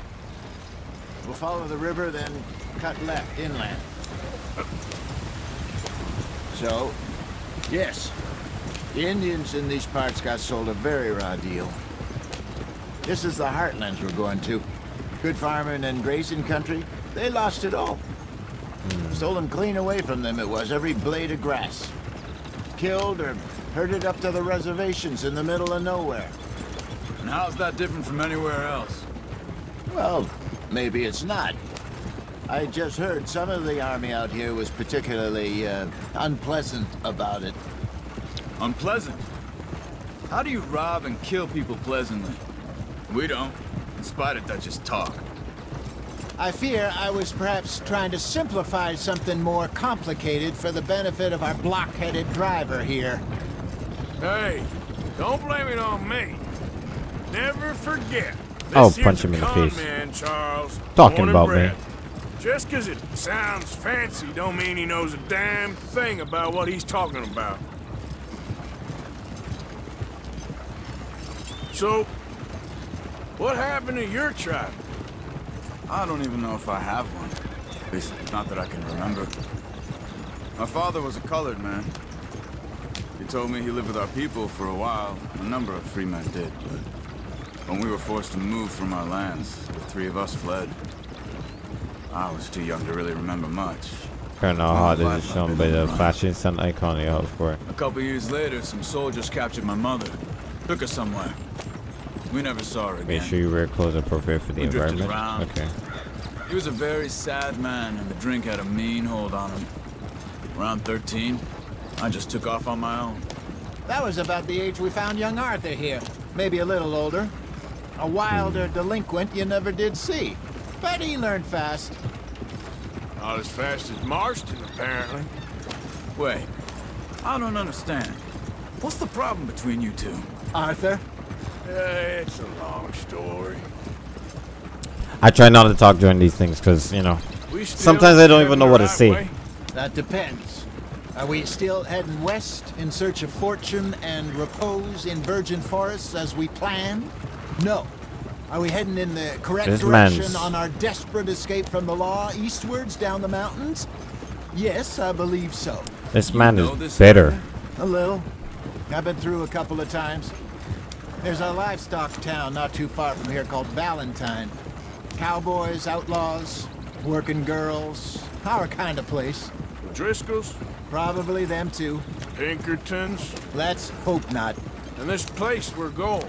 S9: We'll follow the river, then cut left inland. So, yes, the Indians in these parts got sold a very raw deal. This is the heartlands we're going to. Good farming and grazing country. They lost it all. Stolen clean away from them it was, every blade of grass. Killed or herded up to the reservations in the middle of nowhere.
S4: And how's that different from anywhere else?
S9: Well, maybe it's not. I just heard some of the army out here was particularly uh, unpleasant about it.
S4: Unpleasant? How do you rob and kill people pleasantly? We don't, in spite of Dutch's talk.
S9: I fear I was perhaps trying to simplify something more complicated for the benefit of our block-headed driver here.
S3: Hey, don't blame it on me. Never forget.
S1: Oh,
S3: this
S1: punch him in the face.
S3: Man, Charles.
S1: Talking
S3: born and
S1: about me.
S3: bred. Just 'cause it sounds fancy don't mean he knows a damn thing about what he's talking about. So, what happened to your tribe?
S4: I don't even know if I have one. At least, not that I can remember. My father was a colored man. He told me he lived with our people for a while. A number of free men did, but when we were forced to move from our lands, the three of us fled. I was too young to really remember much.
S1: Don't know how this is shown by the flashing sun icon on the house for.
S4: A couple years later, some soldiers captured my mother. Took her somewhere. We never saw her again.
S1: Make sure you wear clothes appropriate for the
S4: We drifted
S1: environment.
S4: around.
S1: Okay.
S4: He was a very sad man, and the drink had a mean hold on him. Around 13, I just took off on my own.
S9: That was about the age we found young Arthur here. Maybe a little older. A wilder delinquent you never did see. But he learned fast.
S3: Not as fast as Marston, apparently.
S4: Wait, I don't understand. What's the problem between you two?
S9: Arthur?
S3: Eh, it's a long story.
S1: I try not to talk during these things because you know sometimes I don't even know what to say.
S9: That depends. Are we still heading west in search of fortune and repose in virgin forests as we planned? No. Are we heading in the correct
S1: This
S9: direction
S1: man's-
S9: on our desperate escape from the law eastwards down the mountains? Yes, I believe so.
S1: This man
S4: know
S1: is
S4: this
S1: bitter.
S9: A little. I've been through a couple of times. There's a livestock town not too far from here called Valentine. Cowboys, outlaws, working girls, our kind of place.
S3: The Driscolls,
S9: Probably them too.
S3: Pinkertons,
S9: Let's hope not.
S3: and this place we're going.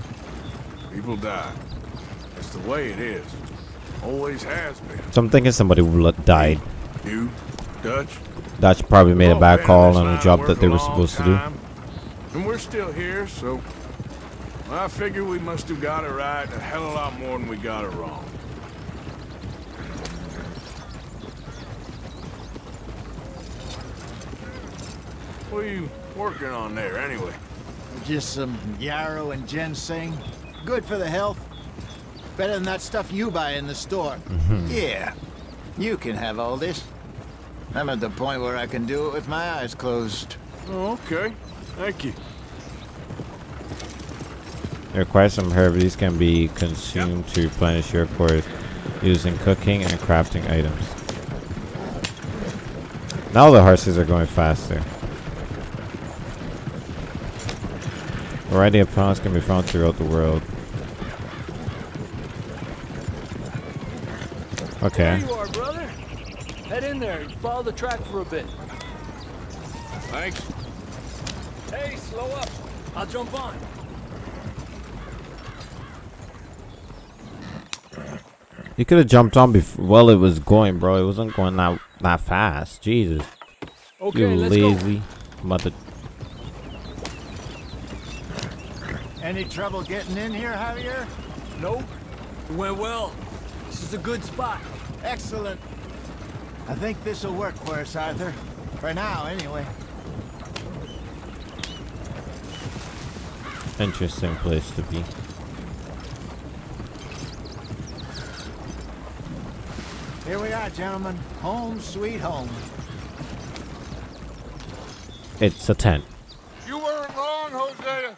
S3: People die. That's the way it is. Always has been.
S1: So I'm thinking somebody l- died.
S3: You, Dutch,
S1: Dutch probably made a
S3: oh,
S1: bad
S3: been
S1: call on a job that they were
S3: long
S1: supposed to do.
S3: And we're still here, so I figure we must have got it right a hell of a lot more than we got it wrong. What are you working on there, anyway?
S9: Just some yarrow and ginseng. Good for the health. Better than that stuff you buy in the store.
S1: Mhm.
S9: Yeah, you can have all this. I'm at the point where I can do it with my eyes closed.
S3: Oh, okay. Thank you.
S1: Require some herb. These can be consumed to replenish your course using cooking and crafting items. Now the horses are going faster. Variety of plants can be found throughout the world. Okay.
S15: There you are, brother. Head in there and follow the track for a bit.
S3: Thanks.
S15: Hey, slow up. I'll jump on.
S1: You could have jumped on before while it was going, bro. It wasn't going that that fast. Jesus.
S15: Okay,
S1: you
S15: let's go.
S1: lazy mother.
S9: Any trouble getting in here, Javier?
S15: Nope. It went well. This is a good spot.
S9: Excellent. I think this'll work for us, Arthur. For now, anyway.
S1: Interesting place to be.
S9: Here we are, gentlemen. Home sweet home.
S1: It's a tent.
S7: You weren't wrong, Hosea.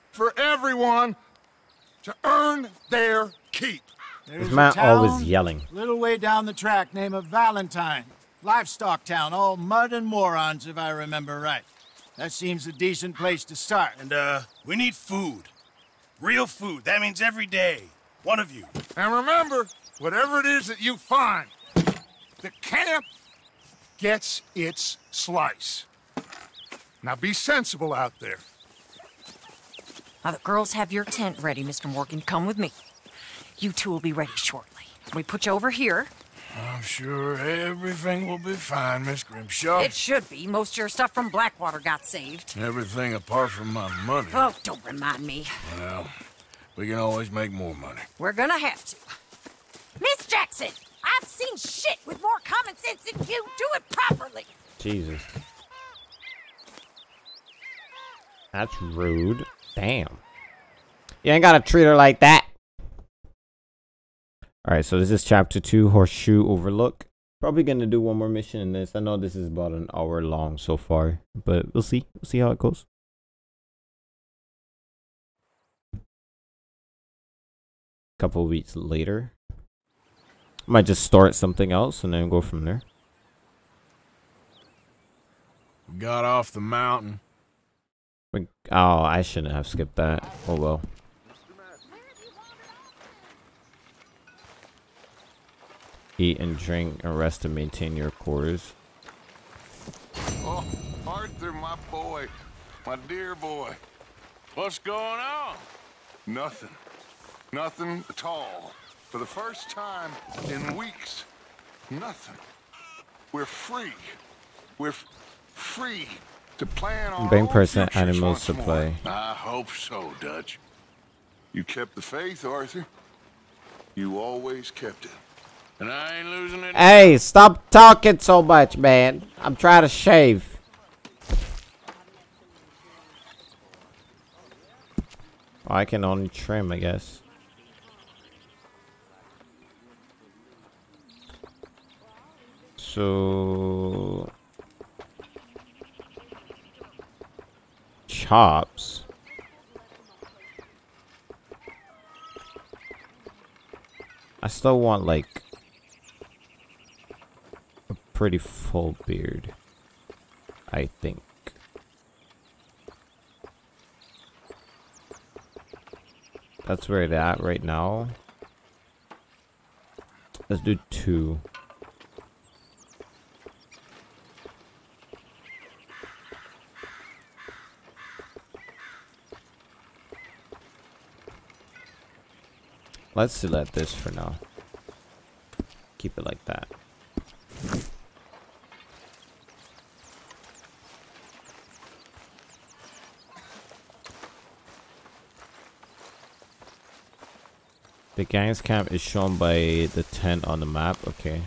S7: for everyone to earn their keep.
S9: There's
S1: This
S9: a
S1: man always yelling.
S9: Little way down the track, name of Valentine. Livestock town, all mud and morons, if I remember right. That seems a decent place to start.
S16: And, uh, we need food. Real food. That means every day. One of you.
S7: And remember, whatever it is that you find, the camp gets its slice. Now be sensible out there.
S17: Now, the girls have your tent ready, Mr. Morgan. Come with me. You two will be ready shortly. We put you over here.
S3: I'm sure everything will be fine, Miss Grimshaw.
S17: It should be. Most of your stuff from Blackwater got saved.
S3: Everything apart from my money.
S17: Oh, don't remind me.
S3: Well, we can always make more money.
S17: We're gonna have to. Miss Jackson, I've seen shit with more common sense than you. Do it properly.
S1: Jesus. That's rude. Damn. You ain't gotta treat her like that. Alright, so this is chapter 2, Horseshoe Overlook. Probably gonna do one more mission in this. I know this is about an hour long so far, but we'll see. We'll see how it goes. A couple weeks later. Might just start something else and then go from there.
S3: Got off the mountain.
S1: Oh, I shouldn't have skipped that. Oh well. Eat and drink and rest to maintain your quarters.
S7: Oh, Arthur, my boy. My dear boy.
S3: What's going on?
S7: Nothing. Nothing at all. For the first time in weeks, nothing. We're free. We're free to plan our
S1: Bring
S7: own
S1: person
S7: futures
S1: animal
S7: once more.
S1: supply.
S3: I hope so, Dutch.
S7: You kept the faith, Arthur. You always kept it.
S3: And I ain't losing it.
S1: Hey, stop talking so much, man. I'm trying to shave. I can only trim, I guess. So... Chops. I still want, like, a pretty full beard. I think. That's where it's at right now. Let's do two. Let's select this for now. Keep it like that. The gang's camp is shown by the tent on the map. Okay.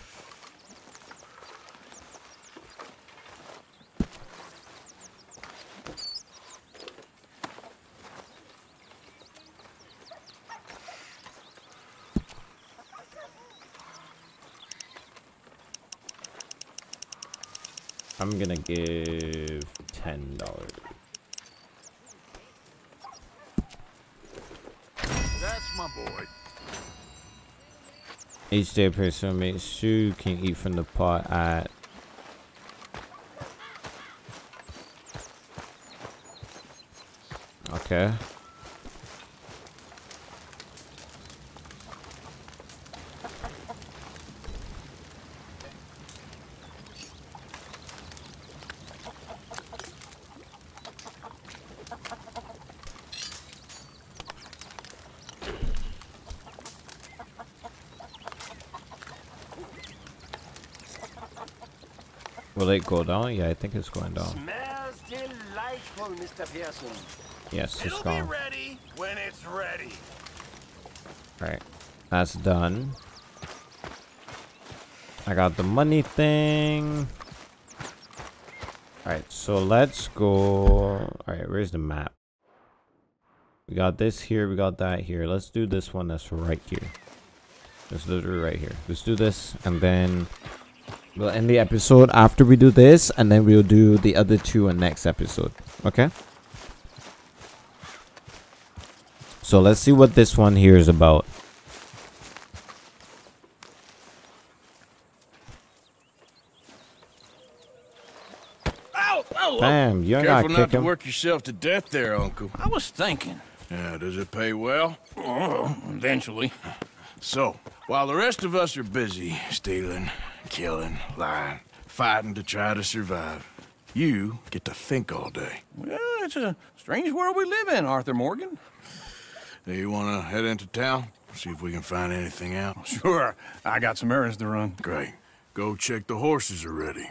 S1: I'm gonna give ten dollars.
S7: That's my boy.
S1: Each day person makes sure you can eat from the pot at Okay. Will it go down? Yeah, I think it's going down.
S5: Smells delightful, Mr. Pearson.
S1: Yes, it's
S16: It'll be
S1: gone.
S16: ready when it's ready.
S1: Alright. That's done. I got the money thing. Alright, so let's go. Alright, where's the map? We got this here, we got that here. Let's do this one that's right here. Let's right here. Let's do this, and then we'll end the episode after we do this, and then we'll do the other two in next episode. Okay? So let's see what this one here is about.
S2: Ow! Ow!
S1: Damn, you ain't
S3: Careful
S1: gotta
S3: not to
S1: him.
S3: work yourself to death there, Uncle.
S16: I was thinking.
S3: Yeah, does it pay well?
S16: Oh, eventually.
S3: So, while the rest of us are busy stealing, killing, lying, fighting to try to survive, you get to think all day.
S16: Well, it's a strange world we live in, Arthur Morgan.
S3: Do you want to head into town? See if we can find anything out.
S18: Sure. I got some errands to run.
S3: Great. Go check the horses are ready.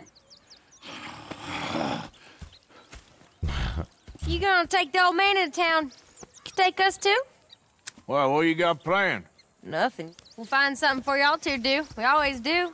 S19: You gonna take the old man into town? Take us too?
S20: Well, what you got planned?
S19: Nothing. We'll find something for y'all to do. We always do.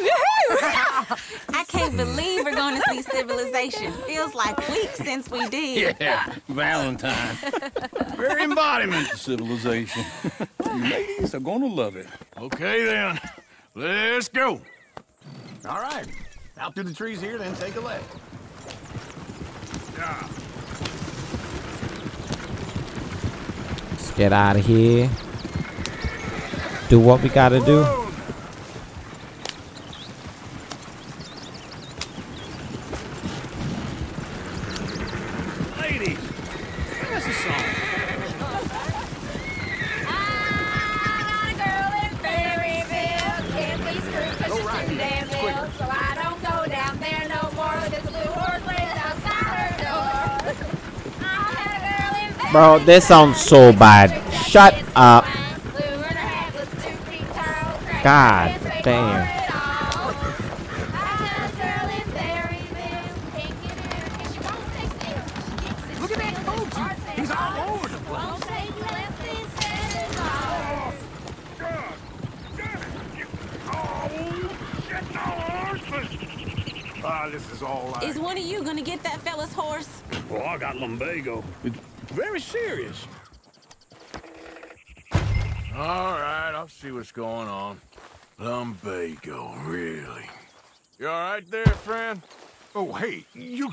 S21: I can't believe we're going to see civilization. Feels like weeks since we did.
S2: Yeah, Valentine. Very embodiment of civilization. Ladies are gonna love it.
S3: Okay then. Let's go.
S18: All right. Out through the trees here, then take a left.
S1: Let's get out of here. Do what we gotta do.
S2: Ladies, sing us a song.
S19: So I don't go down there no more with this blue horse laid outside her door.
S1: Bro, this sounds so bad. Shut up. God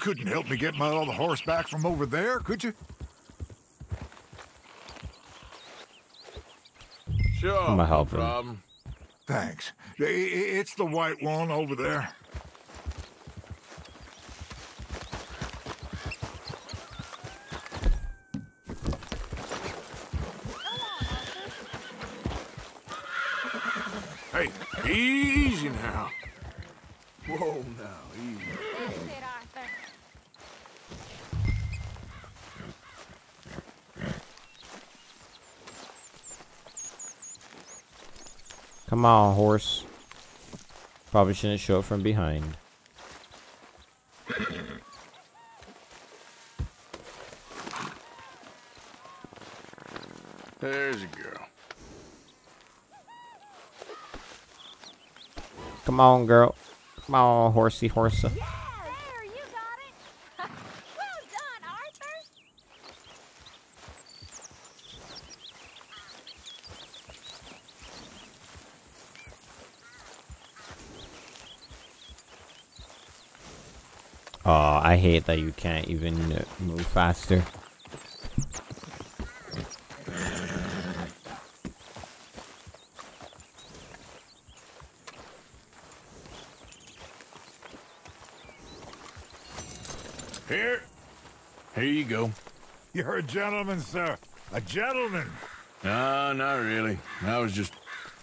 S7: couldn't help me get my other horse back from over there, could you?
S3: Sure.
S1: I'ma help
S3: no
S1: him.
S3: problem.
S7: Thanks. I- I- It's the white one over there.
S3: Hey, easy now. Whoa, now, easy.
S1: Come on, horse. Probably shouldn't show it from behind.
S3: There's a girl.
S1: Come on, girl. Come on, horsey, horsey. Oh, I hate that you can't even move faster.
S3: Here. Here you go.
S7: You're a gentleman, sir. A gentleman.
S3: No, not really. I was just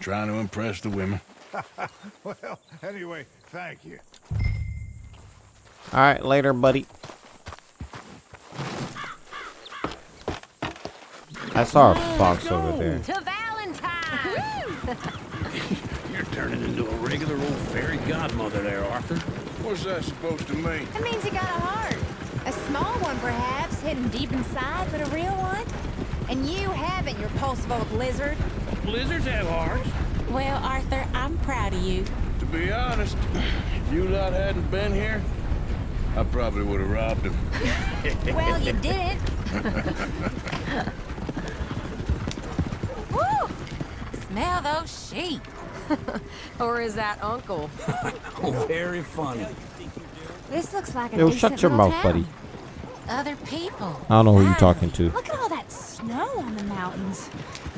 S3: trying to impress the women.
S7: well, anyway, thank you.
S1: Alright, later, buddy. I saw a fox over there.
S19: To Valentine!
S2: You're turning into a regular old fairy godmother there, Arthur.
S3: What's that supposed to mean?
S17: It means you got a heart. A small one, perhaps, hidden deep inside, but a real one. And you haven't, your pulse old lizard.
S2: Blizzards have hearts.
S21: Well, Arthur, I'm proud of you.
S3: To be honest, if you lot hadn't been here, I probably would have robbed him.
S17: well, you didn't. Woo! Smell those sheep.
S19: or is that Uncle?
S2: Oh, very funny.
S17: This looks like a
S1: Yo,
S17: decent
S1: shut your mouth,
S17: town.
S1: buddy.
S17: Other people.
S1: I don't know who you're talking to.
S17: Look at all that snow on the mountains.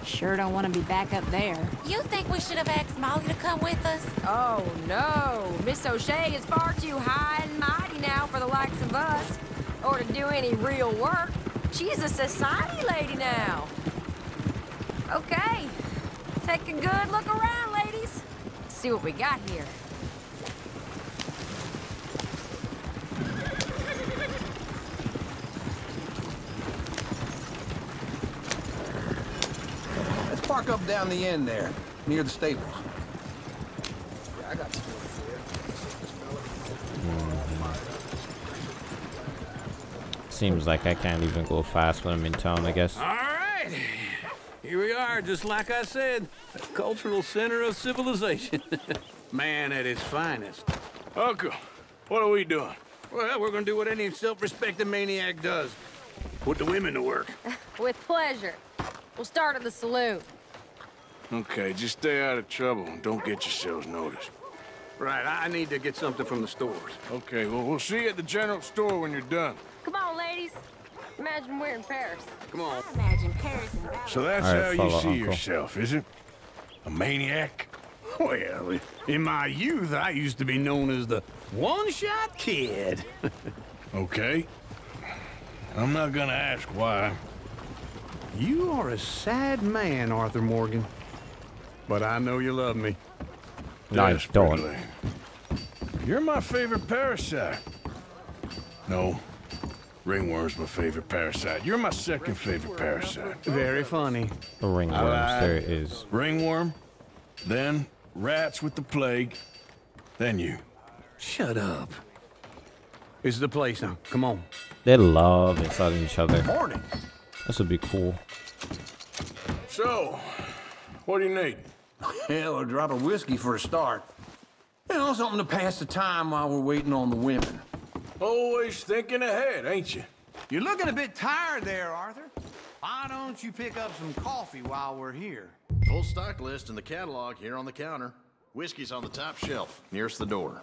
S17: Sure don't want to be back up there.
S21: You think we should have asked Molly to come with us?
S19: Oh no, Miss O'Shea is far too high and mighty now for the likes of us. or to do any real work. She's a society lady now. Okay, take a good look around, ladies. See what we got here.
S2: Park up down the end there, near the stables.
S22: Yeah, I got storage there.
S1: Seems like I can't even go fast when I'm in town, I guess.
S2: All right. Here we are, just like I said. The cultural center of civilization. Man at his finest.
S3: Uncle, what are we doing?
S2: Well, we're gonna do what any self-respecting maniac does. Put the women to work.
S19: With pleasure. We'll start at the saloon.
S3: Okay, just stay out of trouble and don't get yourselves noticed.
S2: Right, I need to get something from the stores.
S3: Okay, well, we'll see you at the general store when you're done.
S19: Come on, ladies. Imagine we're in Paris.
S2: Come on.
S21: Imagine Paris and
S3: So that's
S1: All right,
S3: how you see
S1: Uncle.
S3: yourself, is it? A maniac?
S2: Well, in my youth, I used to be known as the one-shot kid.
S3: Okay. I'm not gonna ask why.
S2: You are a sad man, Arthur Morgan. But I know you love me.
S1: No, I don't.
S3: You're my favorite parasite. No. Ringworm's my favorite parasite. You're my second favorite parasite.
S2: Very funny.
S1: The ringworms,
S3: Alright.
S1: there it is.
S3: Ringworm, then rats with the plague, then you.
S2: Shut up. This is the place now. Come on.
S1: They love insulting each other.
S2: Morning.
S1: This would be cool.
S3: So, what do you need?
S2: Hell, a drop of whiskey for a start. You know, something to pass the time while we're waiting on the women.
S3: Always thinking ahead, ain't you?
S9: You're looking a bit tired there, Arthur. Why don't you pick up some coffee while we're here?
S18: Full stock list in the catalog here on the counter. Whiskey's on the top shelf, nearest the door.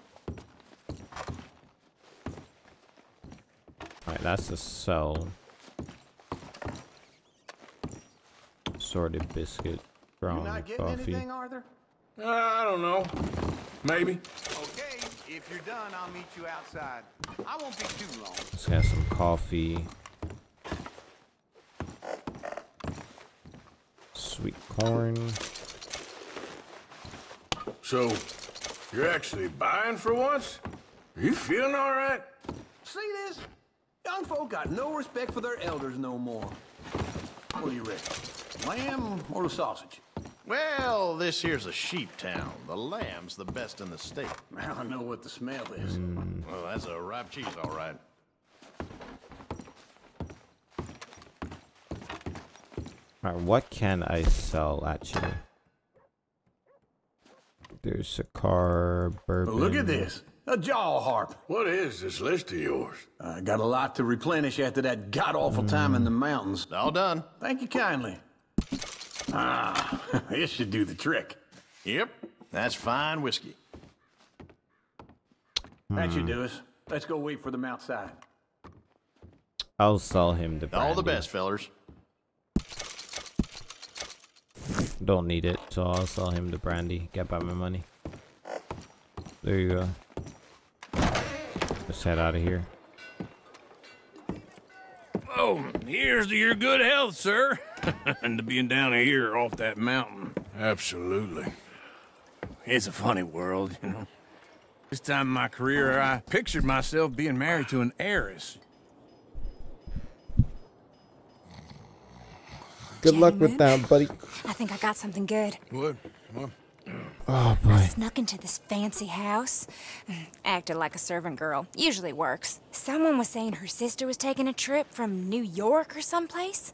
S1: Alright, that's the cell. Sorted biscuit,
S9: You're not getting
S1: coffee.
S9: anything, Arthur?
S3: Uh, I don't know. Maybe.
S9: Okay, if you're done, I'll meet you outside. I won't be too long.
S1: Let's get some coffee. Sweet corn.
S3: So, you're actually buying for once? Are you feeling all right?
S2: See this? Young folk got no respect for their elders no more. What do you reckon? Lamb or the sausage?
S18: Well, this here's a sheep town. The lamb's the best in the state.
S2: Now I know what the smell is.
S18: Well, that's a ripe cheese, all right.
S1: Alright, what can I sell actually? There's a car, bourbon.
S2: Look at this. A jaw harp.
S3: What is this list of yours?
S2: I got a lot to replenish after that god-awful time in the mountains.
S18: All done.
S2: Thank you kindly. Ah, this should do the trick.
S18: Yep, that's fine whiskey.
S2: That should do us. Let's go wait for them outside.
S1: I'll sell him the
S18: All the
S1: brandy.
S18: best, fellers.
S1: Don't need it, so I'll sell him the brandy. Get back my money. There you go. Let's head out of here.
S2: Oh, here's to your good health, sir. and to being down here off that mountain.
S3: Absolutely.
S9: It's a funny world, you know. This time in my career, I pictured myself being married to an heiress.
S1: Good luck with that, buddy.
S17: I think I got something good.
S3: What? What?
S1: Oh
S17: I
S1: boy.
S17: snuck into this fancy house. Mm, acted like a servant girl. Usually works. Someone was saying her sister was taking a trip from New York or someplace.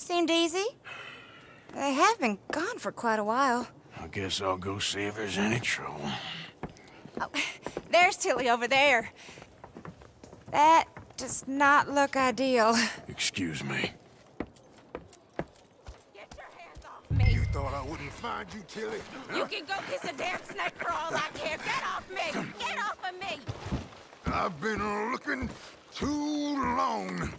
S17: It seemed easy. They have been gone for quite a while.
S3: I guess I'll go see if there's any trouble.
S17: Oh, There's Tilly over there. That does not look ideal.
S2: Excuse me. Get your hands off me!
S7: You thought I wouldn't find you, Tilly?
S23: You can go kiss a damn snake for all I care. Get off me! Get off of me!
S7: I've been looking too long.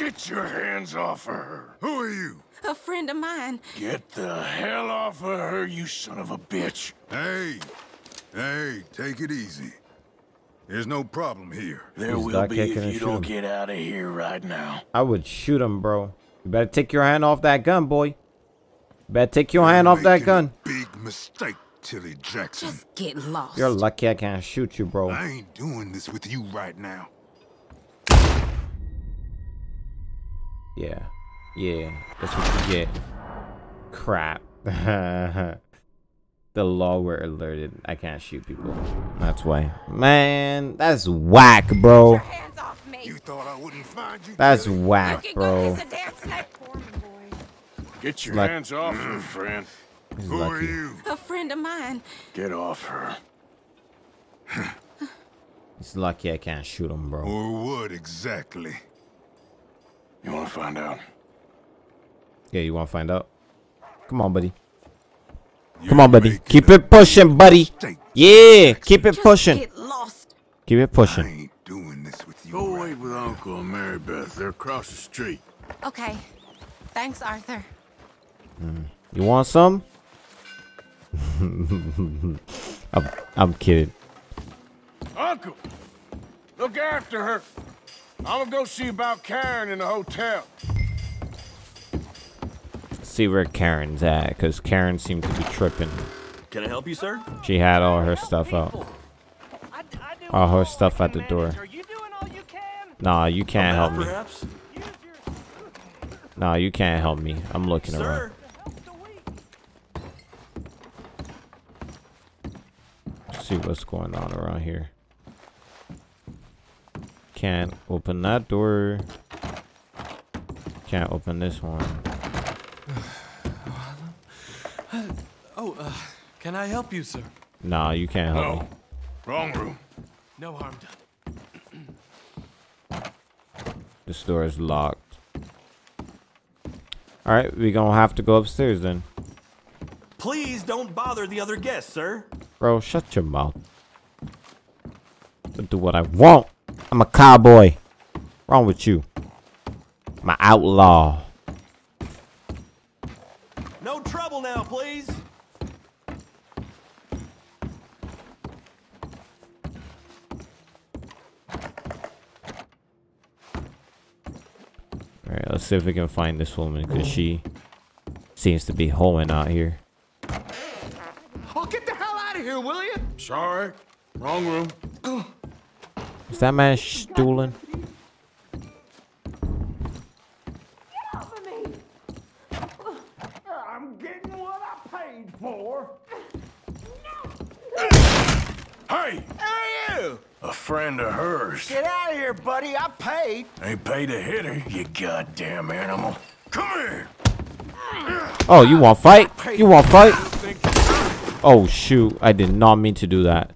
S3: Get your hands off of her.
S7: Who are you?
S23: A friend of mine.
S3: Get the hell off of her, you son of a bitch.
S7: Hey, hey, take it easy. There's no problem here.
S3: There
S1: He's
S3: will be if you don't
S1: shooting.
S3: get out of here right now.
S1: I would shoot him, bro. You better take your hand off that gun, boy. You Better take your hand off that gun.
S7: Big mistake, Tilly Jackson.
S23: Just get lost.
S1: You're lucky I can't shoot you, bro.
S7: I ain't doing this with you right now.
S1: Yeah. Yeah. That's what you get. Crap. the law were alerted. I can't shoot people. That's why. Man, that's whack, bro.
S7: You thought I wouldn't find you?
S1: That's
S7: Tilly?
S1: whack, bro.
S3: Get your
S1: Like-
S3: hands off her, mm. friend.
S1: He's
S7: Who are you?
S23: A friend of mine.
S3: Get off her.
S1: He's lucky I can't shoot him, bro.
S7: Or what exactly?
S3: You want to find out?
S1: Yeah, you want to find out? Come on, buddy. Come on, buddy. Keep it pushing, buddy. Yeah, keep it pushing. Keep it pushing.
S7: Doing this with you.
S3: Go wait with Uncle and Mary Beth. They're across the street.
S23: Okay. Thanks, Arthur. Mm.
S1: You want some? I'm, I'm kidding.
S3: Uncle, look after her. I'm gonna go see about Karen in the hotel.
S1: See where Karen's at, because Karen seemed to be tripping.
S24: Can I help you, sir?
S1: She had all her stuff out. All her stuff at the door. Nah, you can't help me.
S24: Perhaps?
S1: Nah, you can't help me. I'm looking around.
S24: Sir?
S1: See what's going on around here. Can't open that door. Can't open this one.
S10: Oh, uh, can I help you, sir?
S1: Nah, you can't help
S3: No.
S1: me.
S3: Wrong room.
S10: No harm done.
S1: This door is locked. Alright, we gonna have to go upstairs then.
S24: Please don't bother the other guests, sir.
S1: Bro, shut your mouth. I'll do what I want. I'm a cowboy. Wrong with you? I'm an outlaw.
S24: No trouble now, please.
S1: Alright, let's see if we can find this woman because she seems to be hoeing out here.
S16: Oh, get the hell out of here, will you?
S3: Sorry. Wrong room.
S1: Is that man stooling?
S16: I'm getting what I paid for.
S3: Hey!
S16: Hey, you!
S3: A friend of hers.
S16: Get out of here, buddy. I paid.
S3: Ain't paid to hit her, you goddamn animal. Come here.
S1: Oh, you want fight? You want fight? Oh shoot! I did not mean to do that.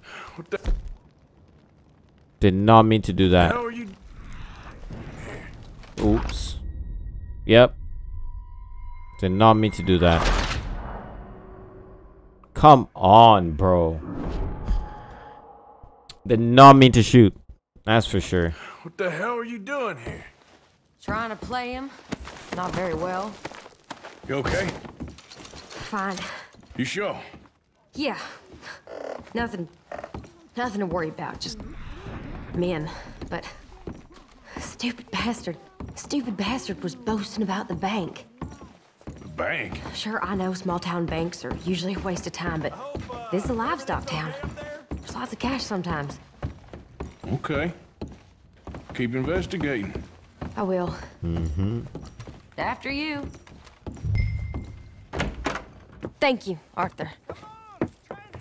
S1: Did not mean to do that.
S3: How are you?
S1: Oops. Yep. Did not mean to do that. Come on, bro. Did not mean to shoot. That's for sure.
S3: What the hell are you doing here?
S21: Trying to play him. Not very well.
S3: You okay?
S21: Fine.
S3: You sure?
S21: Yeah. Nothing. Nothing to worry about. Just men. But stupid bastard. Stupid bastard was boasting about the bank.
S3: The bank?
S21: Sure, I know small town banks are usually a waste of time, but this is a livestock town. There's lots of cash sometimes.
S3: Okay. Keep investigating.
S21: I will.
S1: Mm-hmm.
S21: After you. Thank you, Arthur.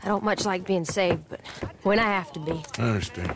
S21: I don't much like being saved, but when I have to be.
S3: I understand.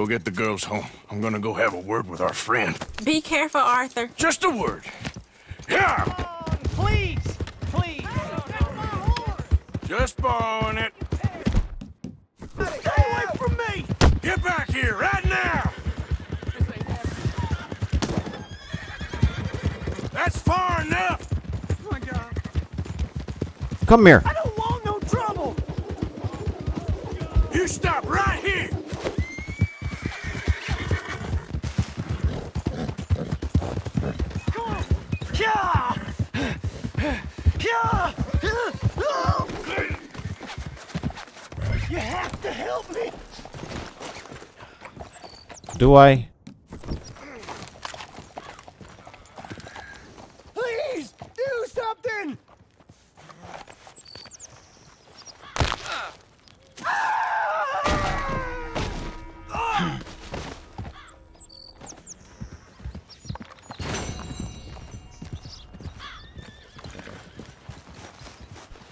S3: Go get the girls home. I'm gonna go have a word with our friend.
S21: Be careful, Arthur.
S3: Just a word. Yeah!
S9: Please, please.
S3: Just borrowing it.
S9: Stay away from me!
S3: Get back here right now! That's far enough!
S9: Oh my God.
S1: Come here.
S9: I don't want no trouble.
S3: You stop right here!
S1: Do I?
S9: Please do something.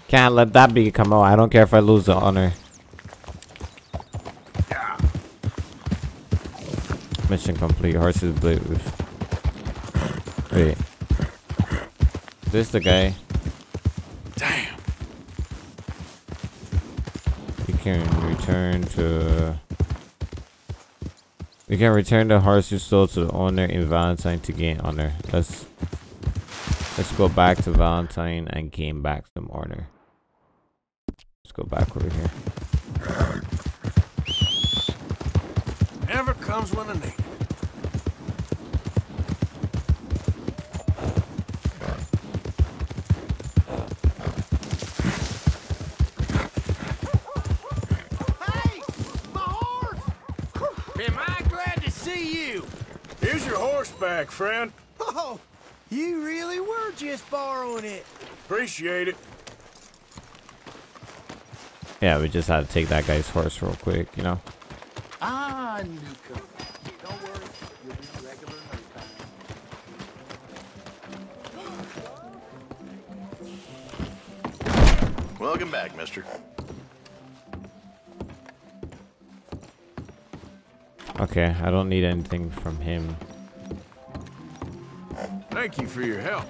S1: Can't let that be come out. I don't care if I lose the honor. Mission complete. Horses blue. Wait. This the guy.
S3: Damn.
S1: You can return to. You can return the horse you stole to the owner in Valentine to gain honor. Let's let's go back to Valentine and gain back some honor. Let's go back over here.
S3: Never comes when I need it.
S25: Am I glad to see you?
S3: Here's your horse back, friend.
S9: Oh, you really were just borrowing it.
S3: Appreciate it.
S1: Yeah, we just had to take that guy's horse real quick, you know.
S26: Newcomer. Don't worry, you'll be regular no time.
S18: Welcome back, mister.
S1: Okay, I don't need anything from him.
S3: Thank you for your help.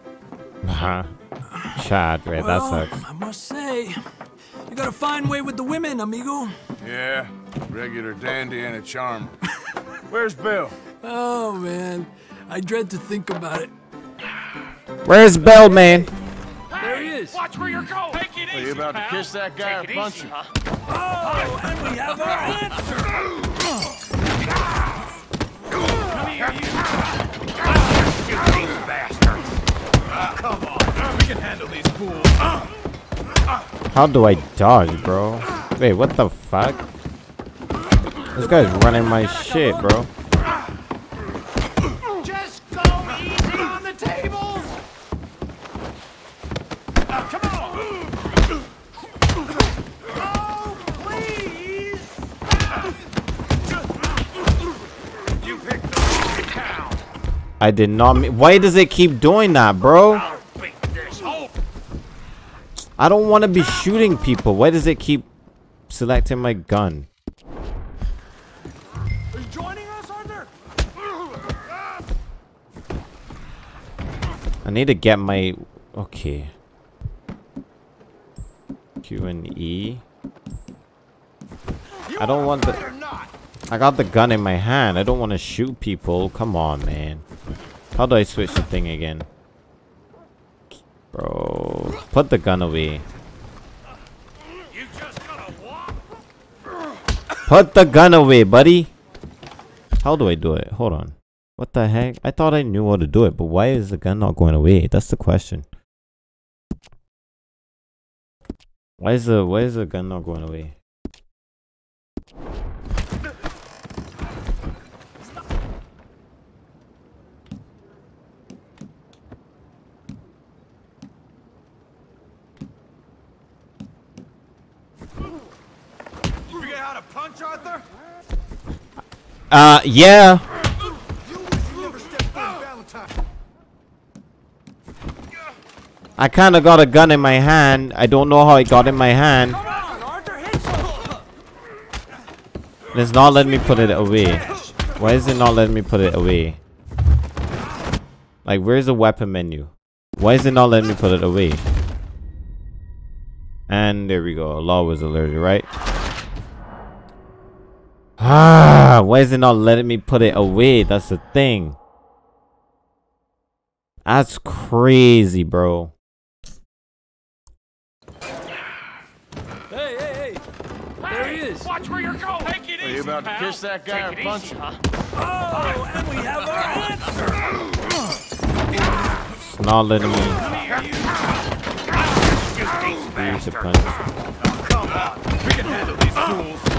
S1: Haha. Chad, right? That sucks.
S2: I must say, you got a fine way with the women, amigo.
S3: Yeah, regular dandy and a charmer. Where's Bill?
S2: Oh, man. I dread to think about it.
S1: Where's Bill, man?
S2: There he is.
S27: Watch where you're going. Take it
S3: Are
S27: easy,
S3: you about
S27: pal.
S3: to kiss that guy
S27: Take
S3: or
S27: it
S3: punch
S27: easy,
S3: him?
S27: huh?
S2: Oh, and we have our answer.
S27: Come here, you. You these bastards. Come on. We can handle these fools.
S1: How do I dodge, bro? Wait, what the fuck? This guy's running my shit, bro.
S27: Just go easy on the tables. Ah, come on. Oh, please. You picked the wrong town.
S1: I did not Why does it keep doing that, bro? I don't want to be shooting people. Why does it keep selecting my gun?
S27: Are you joining us, Arthur?
S1: I need to get my... Okay. Q and E. I don't want the... I got the gun in my hand. I don't want to shoot people. Come on, man. How do I switch the thing again? Bro. Put the gun away. Put the gun away, buddy. How do I do it? Hold on. What the heck? I thought I knew how to do it, but why is the gun not going away? That's the question. Why is the why is the gun not going away?
S4: You forget how to punch, Arthur?
S1: Uh, yeah. I kind of got a gun in my hand. I don't know how it got in my hand. It's not letting me put it away. Why is it not letting me put it away? Like, where's the weapon menu? Why is it not letting me put it away? And there we go. Law was alerted, right? Ah, why is it not letting me put it away? That's the thing. That's crazy, bro.
S15: Hey, hey, hey! There he is!
S12: Watch where you're going! Take it
S2: Are you about to kiss that guy or punch him?
S15: Oh, and we have our answer!
S1: It's not letting me use the punch.
S11: Come on, we can handle these fools.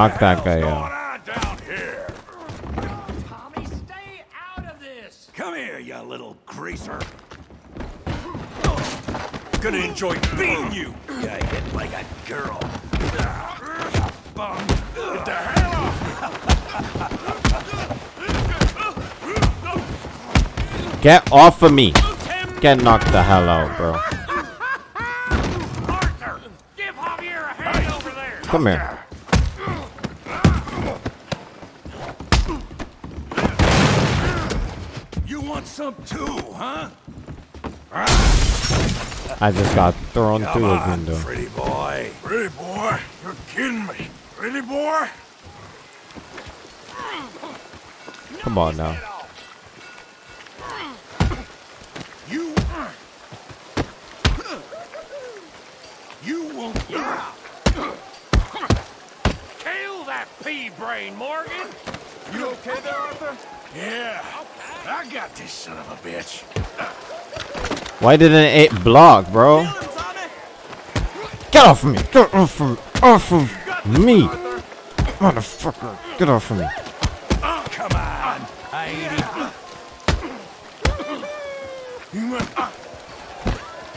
S1: Knock that guy out.
S12: Tommy, stay out of this!
S5: Come here, you little greaser. Gonna enjoy beating you. You hit like a girl.
S11: Bum, get the hell off!
S1: Get off of me. Get knocked the hell out, bro.
S12: Give Javier a hand over there!
S1: Come here. I just got thrown
S11: Come
S1: through a window.
S11: Pretty boy. Pretty boy? You're kidding me. Pretty boy?
S1: Come on now.
S11: You. You won't.
S12: Kill that pea brain, Morgan!
S11: You okay there, Arthur? Yeah. I got this son of a bitch.
S1: Why didn't it block, bro? Get off of me! Get off of me! Off of me! Motherfucker! Get off of me!
S11: Come on.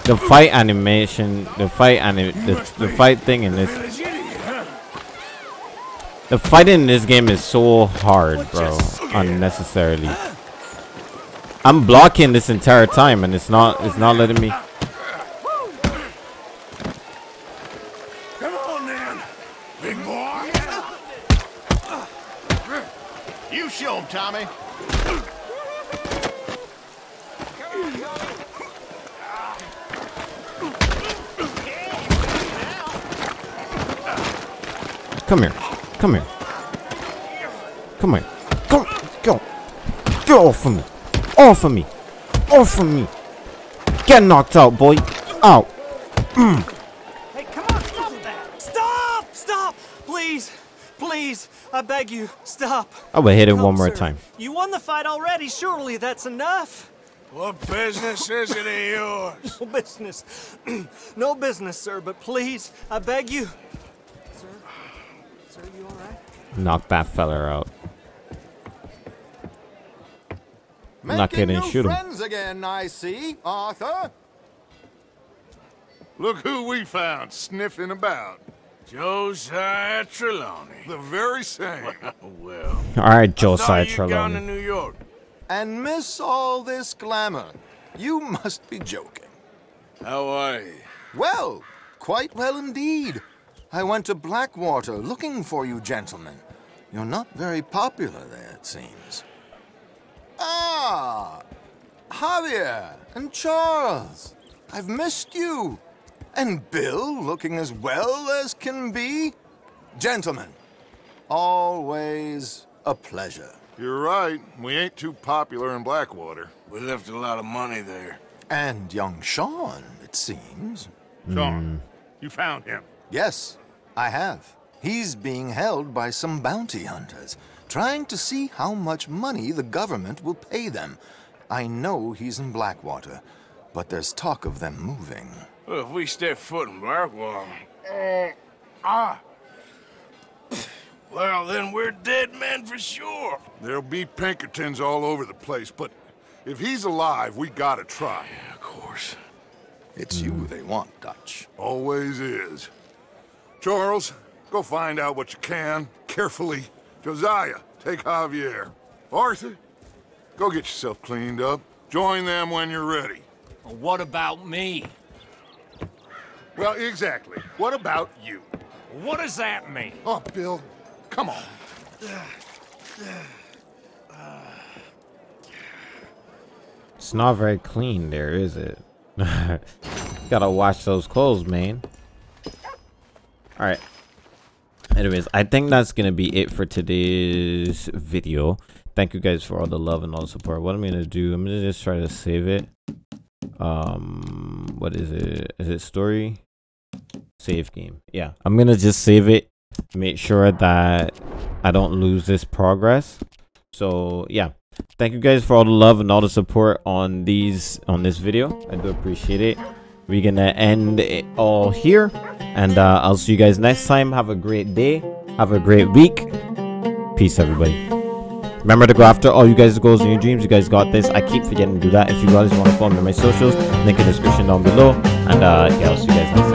S1: The fight animation, the fight anim, the, the fight thing in this, the fighting in this game is so hard, bro. Unnecessarily. I'm blocking this entire time, and it's not, it's not letting me.
S11: Come on, then. Big boy.
S28: You show him, Tommy.
S1: Come here, come here, come here, come, go, get off of me, off of me, off of me. Get knocked out, boy. Out. Mm.
S29: Hey, come on, stop that! Stop! Stop! Please! Please! I beg you, stop!
S1: I will hit it
S29: Come,
S1: one more
S29: sir.
S1: time.
S29: You won the fight already, surely that's enough!
S3: What business is it of yours?
S29: No business. no business, sir, but please, I beg you. Sir? Sir, you alright?
S1: Knock that feller out. I'm not kidding.
S18: new
S1: Shoot him.
S18: friends again, I see, Arthur.
S7: Look who we found sniffing about.
S3: Josiah Trelawny.
S7: The very same.
S3: well.
S1: All right,
S3: I
S1: Josiah
S3: thought you'd gone to
S1: Trelawny.
S3: New York.
S18: And miss all this glamour. You must be joking.
S3: How are you?
S18: Well, quite well indeed. I went to Blackwater looking for you gentlemen. You're not very popular there, it seems. Ah, Javier and Charles. I've missed you. And Bill looking as well as can be. Gentlemen, always a pleasure.
S7: You're right. We ain't too popular in Blackwater.
S3: We left a lot of money there.
S18: And young Sean, it seems.
S7: Sean, you found him.
S18: Yes, I have. He's being held by some bounty hunters, trying to see how much money the government will pay them. I know he's in Blackwater, but there's talk of them moving.
S3: Well, if we step foot in Blackwater... Uh, ah! Well, then we're dead men for sure.
S7: There'll be Pinkertons all over the place, but if he's alive, we gotta try.
S3: Yeah, of course.
S18: It's you they want, Dutch.
S7: Always is. Charles, go find out what you can, carefully. Hosea, take Javier. Arthur, go get yourself cleaned up. Join them when you're ready.
S12: Well, what about me?
S7: Well, exactly. What about you?
S12: What does that mean?
S7: Oh, Bill, come on.
S1: It's not very clean there, is it? Gotta wash those clothes, man. Alright. Anyways, I think that's gonna be it for today's video. Thank you guys for all the love and all the support. What I'm gonna do, I'm gonna just try to save it. Um, what is it? Is it story? Save game. Yeah, I'm gonna just save it. Make sure that I don't lose this progress. So yeah, thank you guys for all the love and all the support on these on this video. I do appreciate it. We're gonna end it all here, and uh, I'll see you guys next time. Have a great day. Have a great week. Peace, everybody. Remember to go after all you guys' goals and your dreams. You guys got this. I keep forgetting to do that. If you guys want to follow me on my socials, link in the description down below. And uh, yeah, I'll see you guys next time.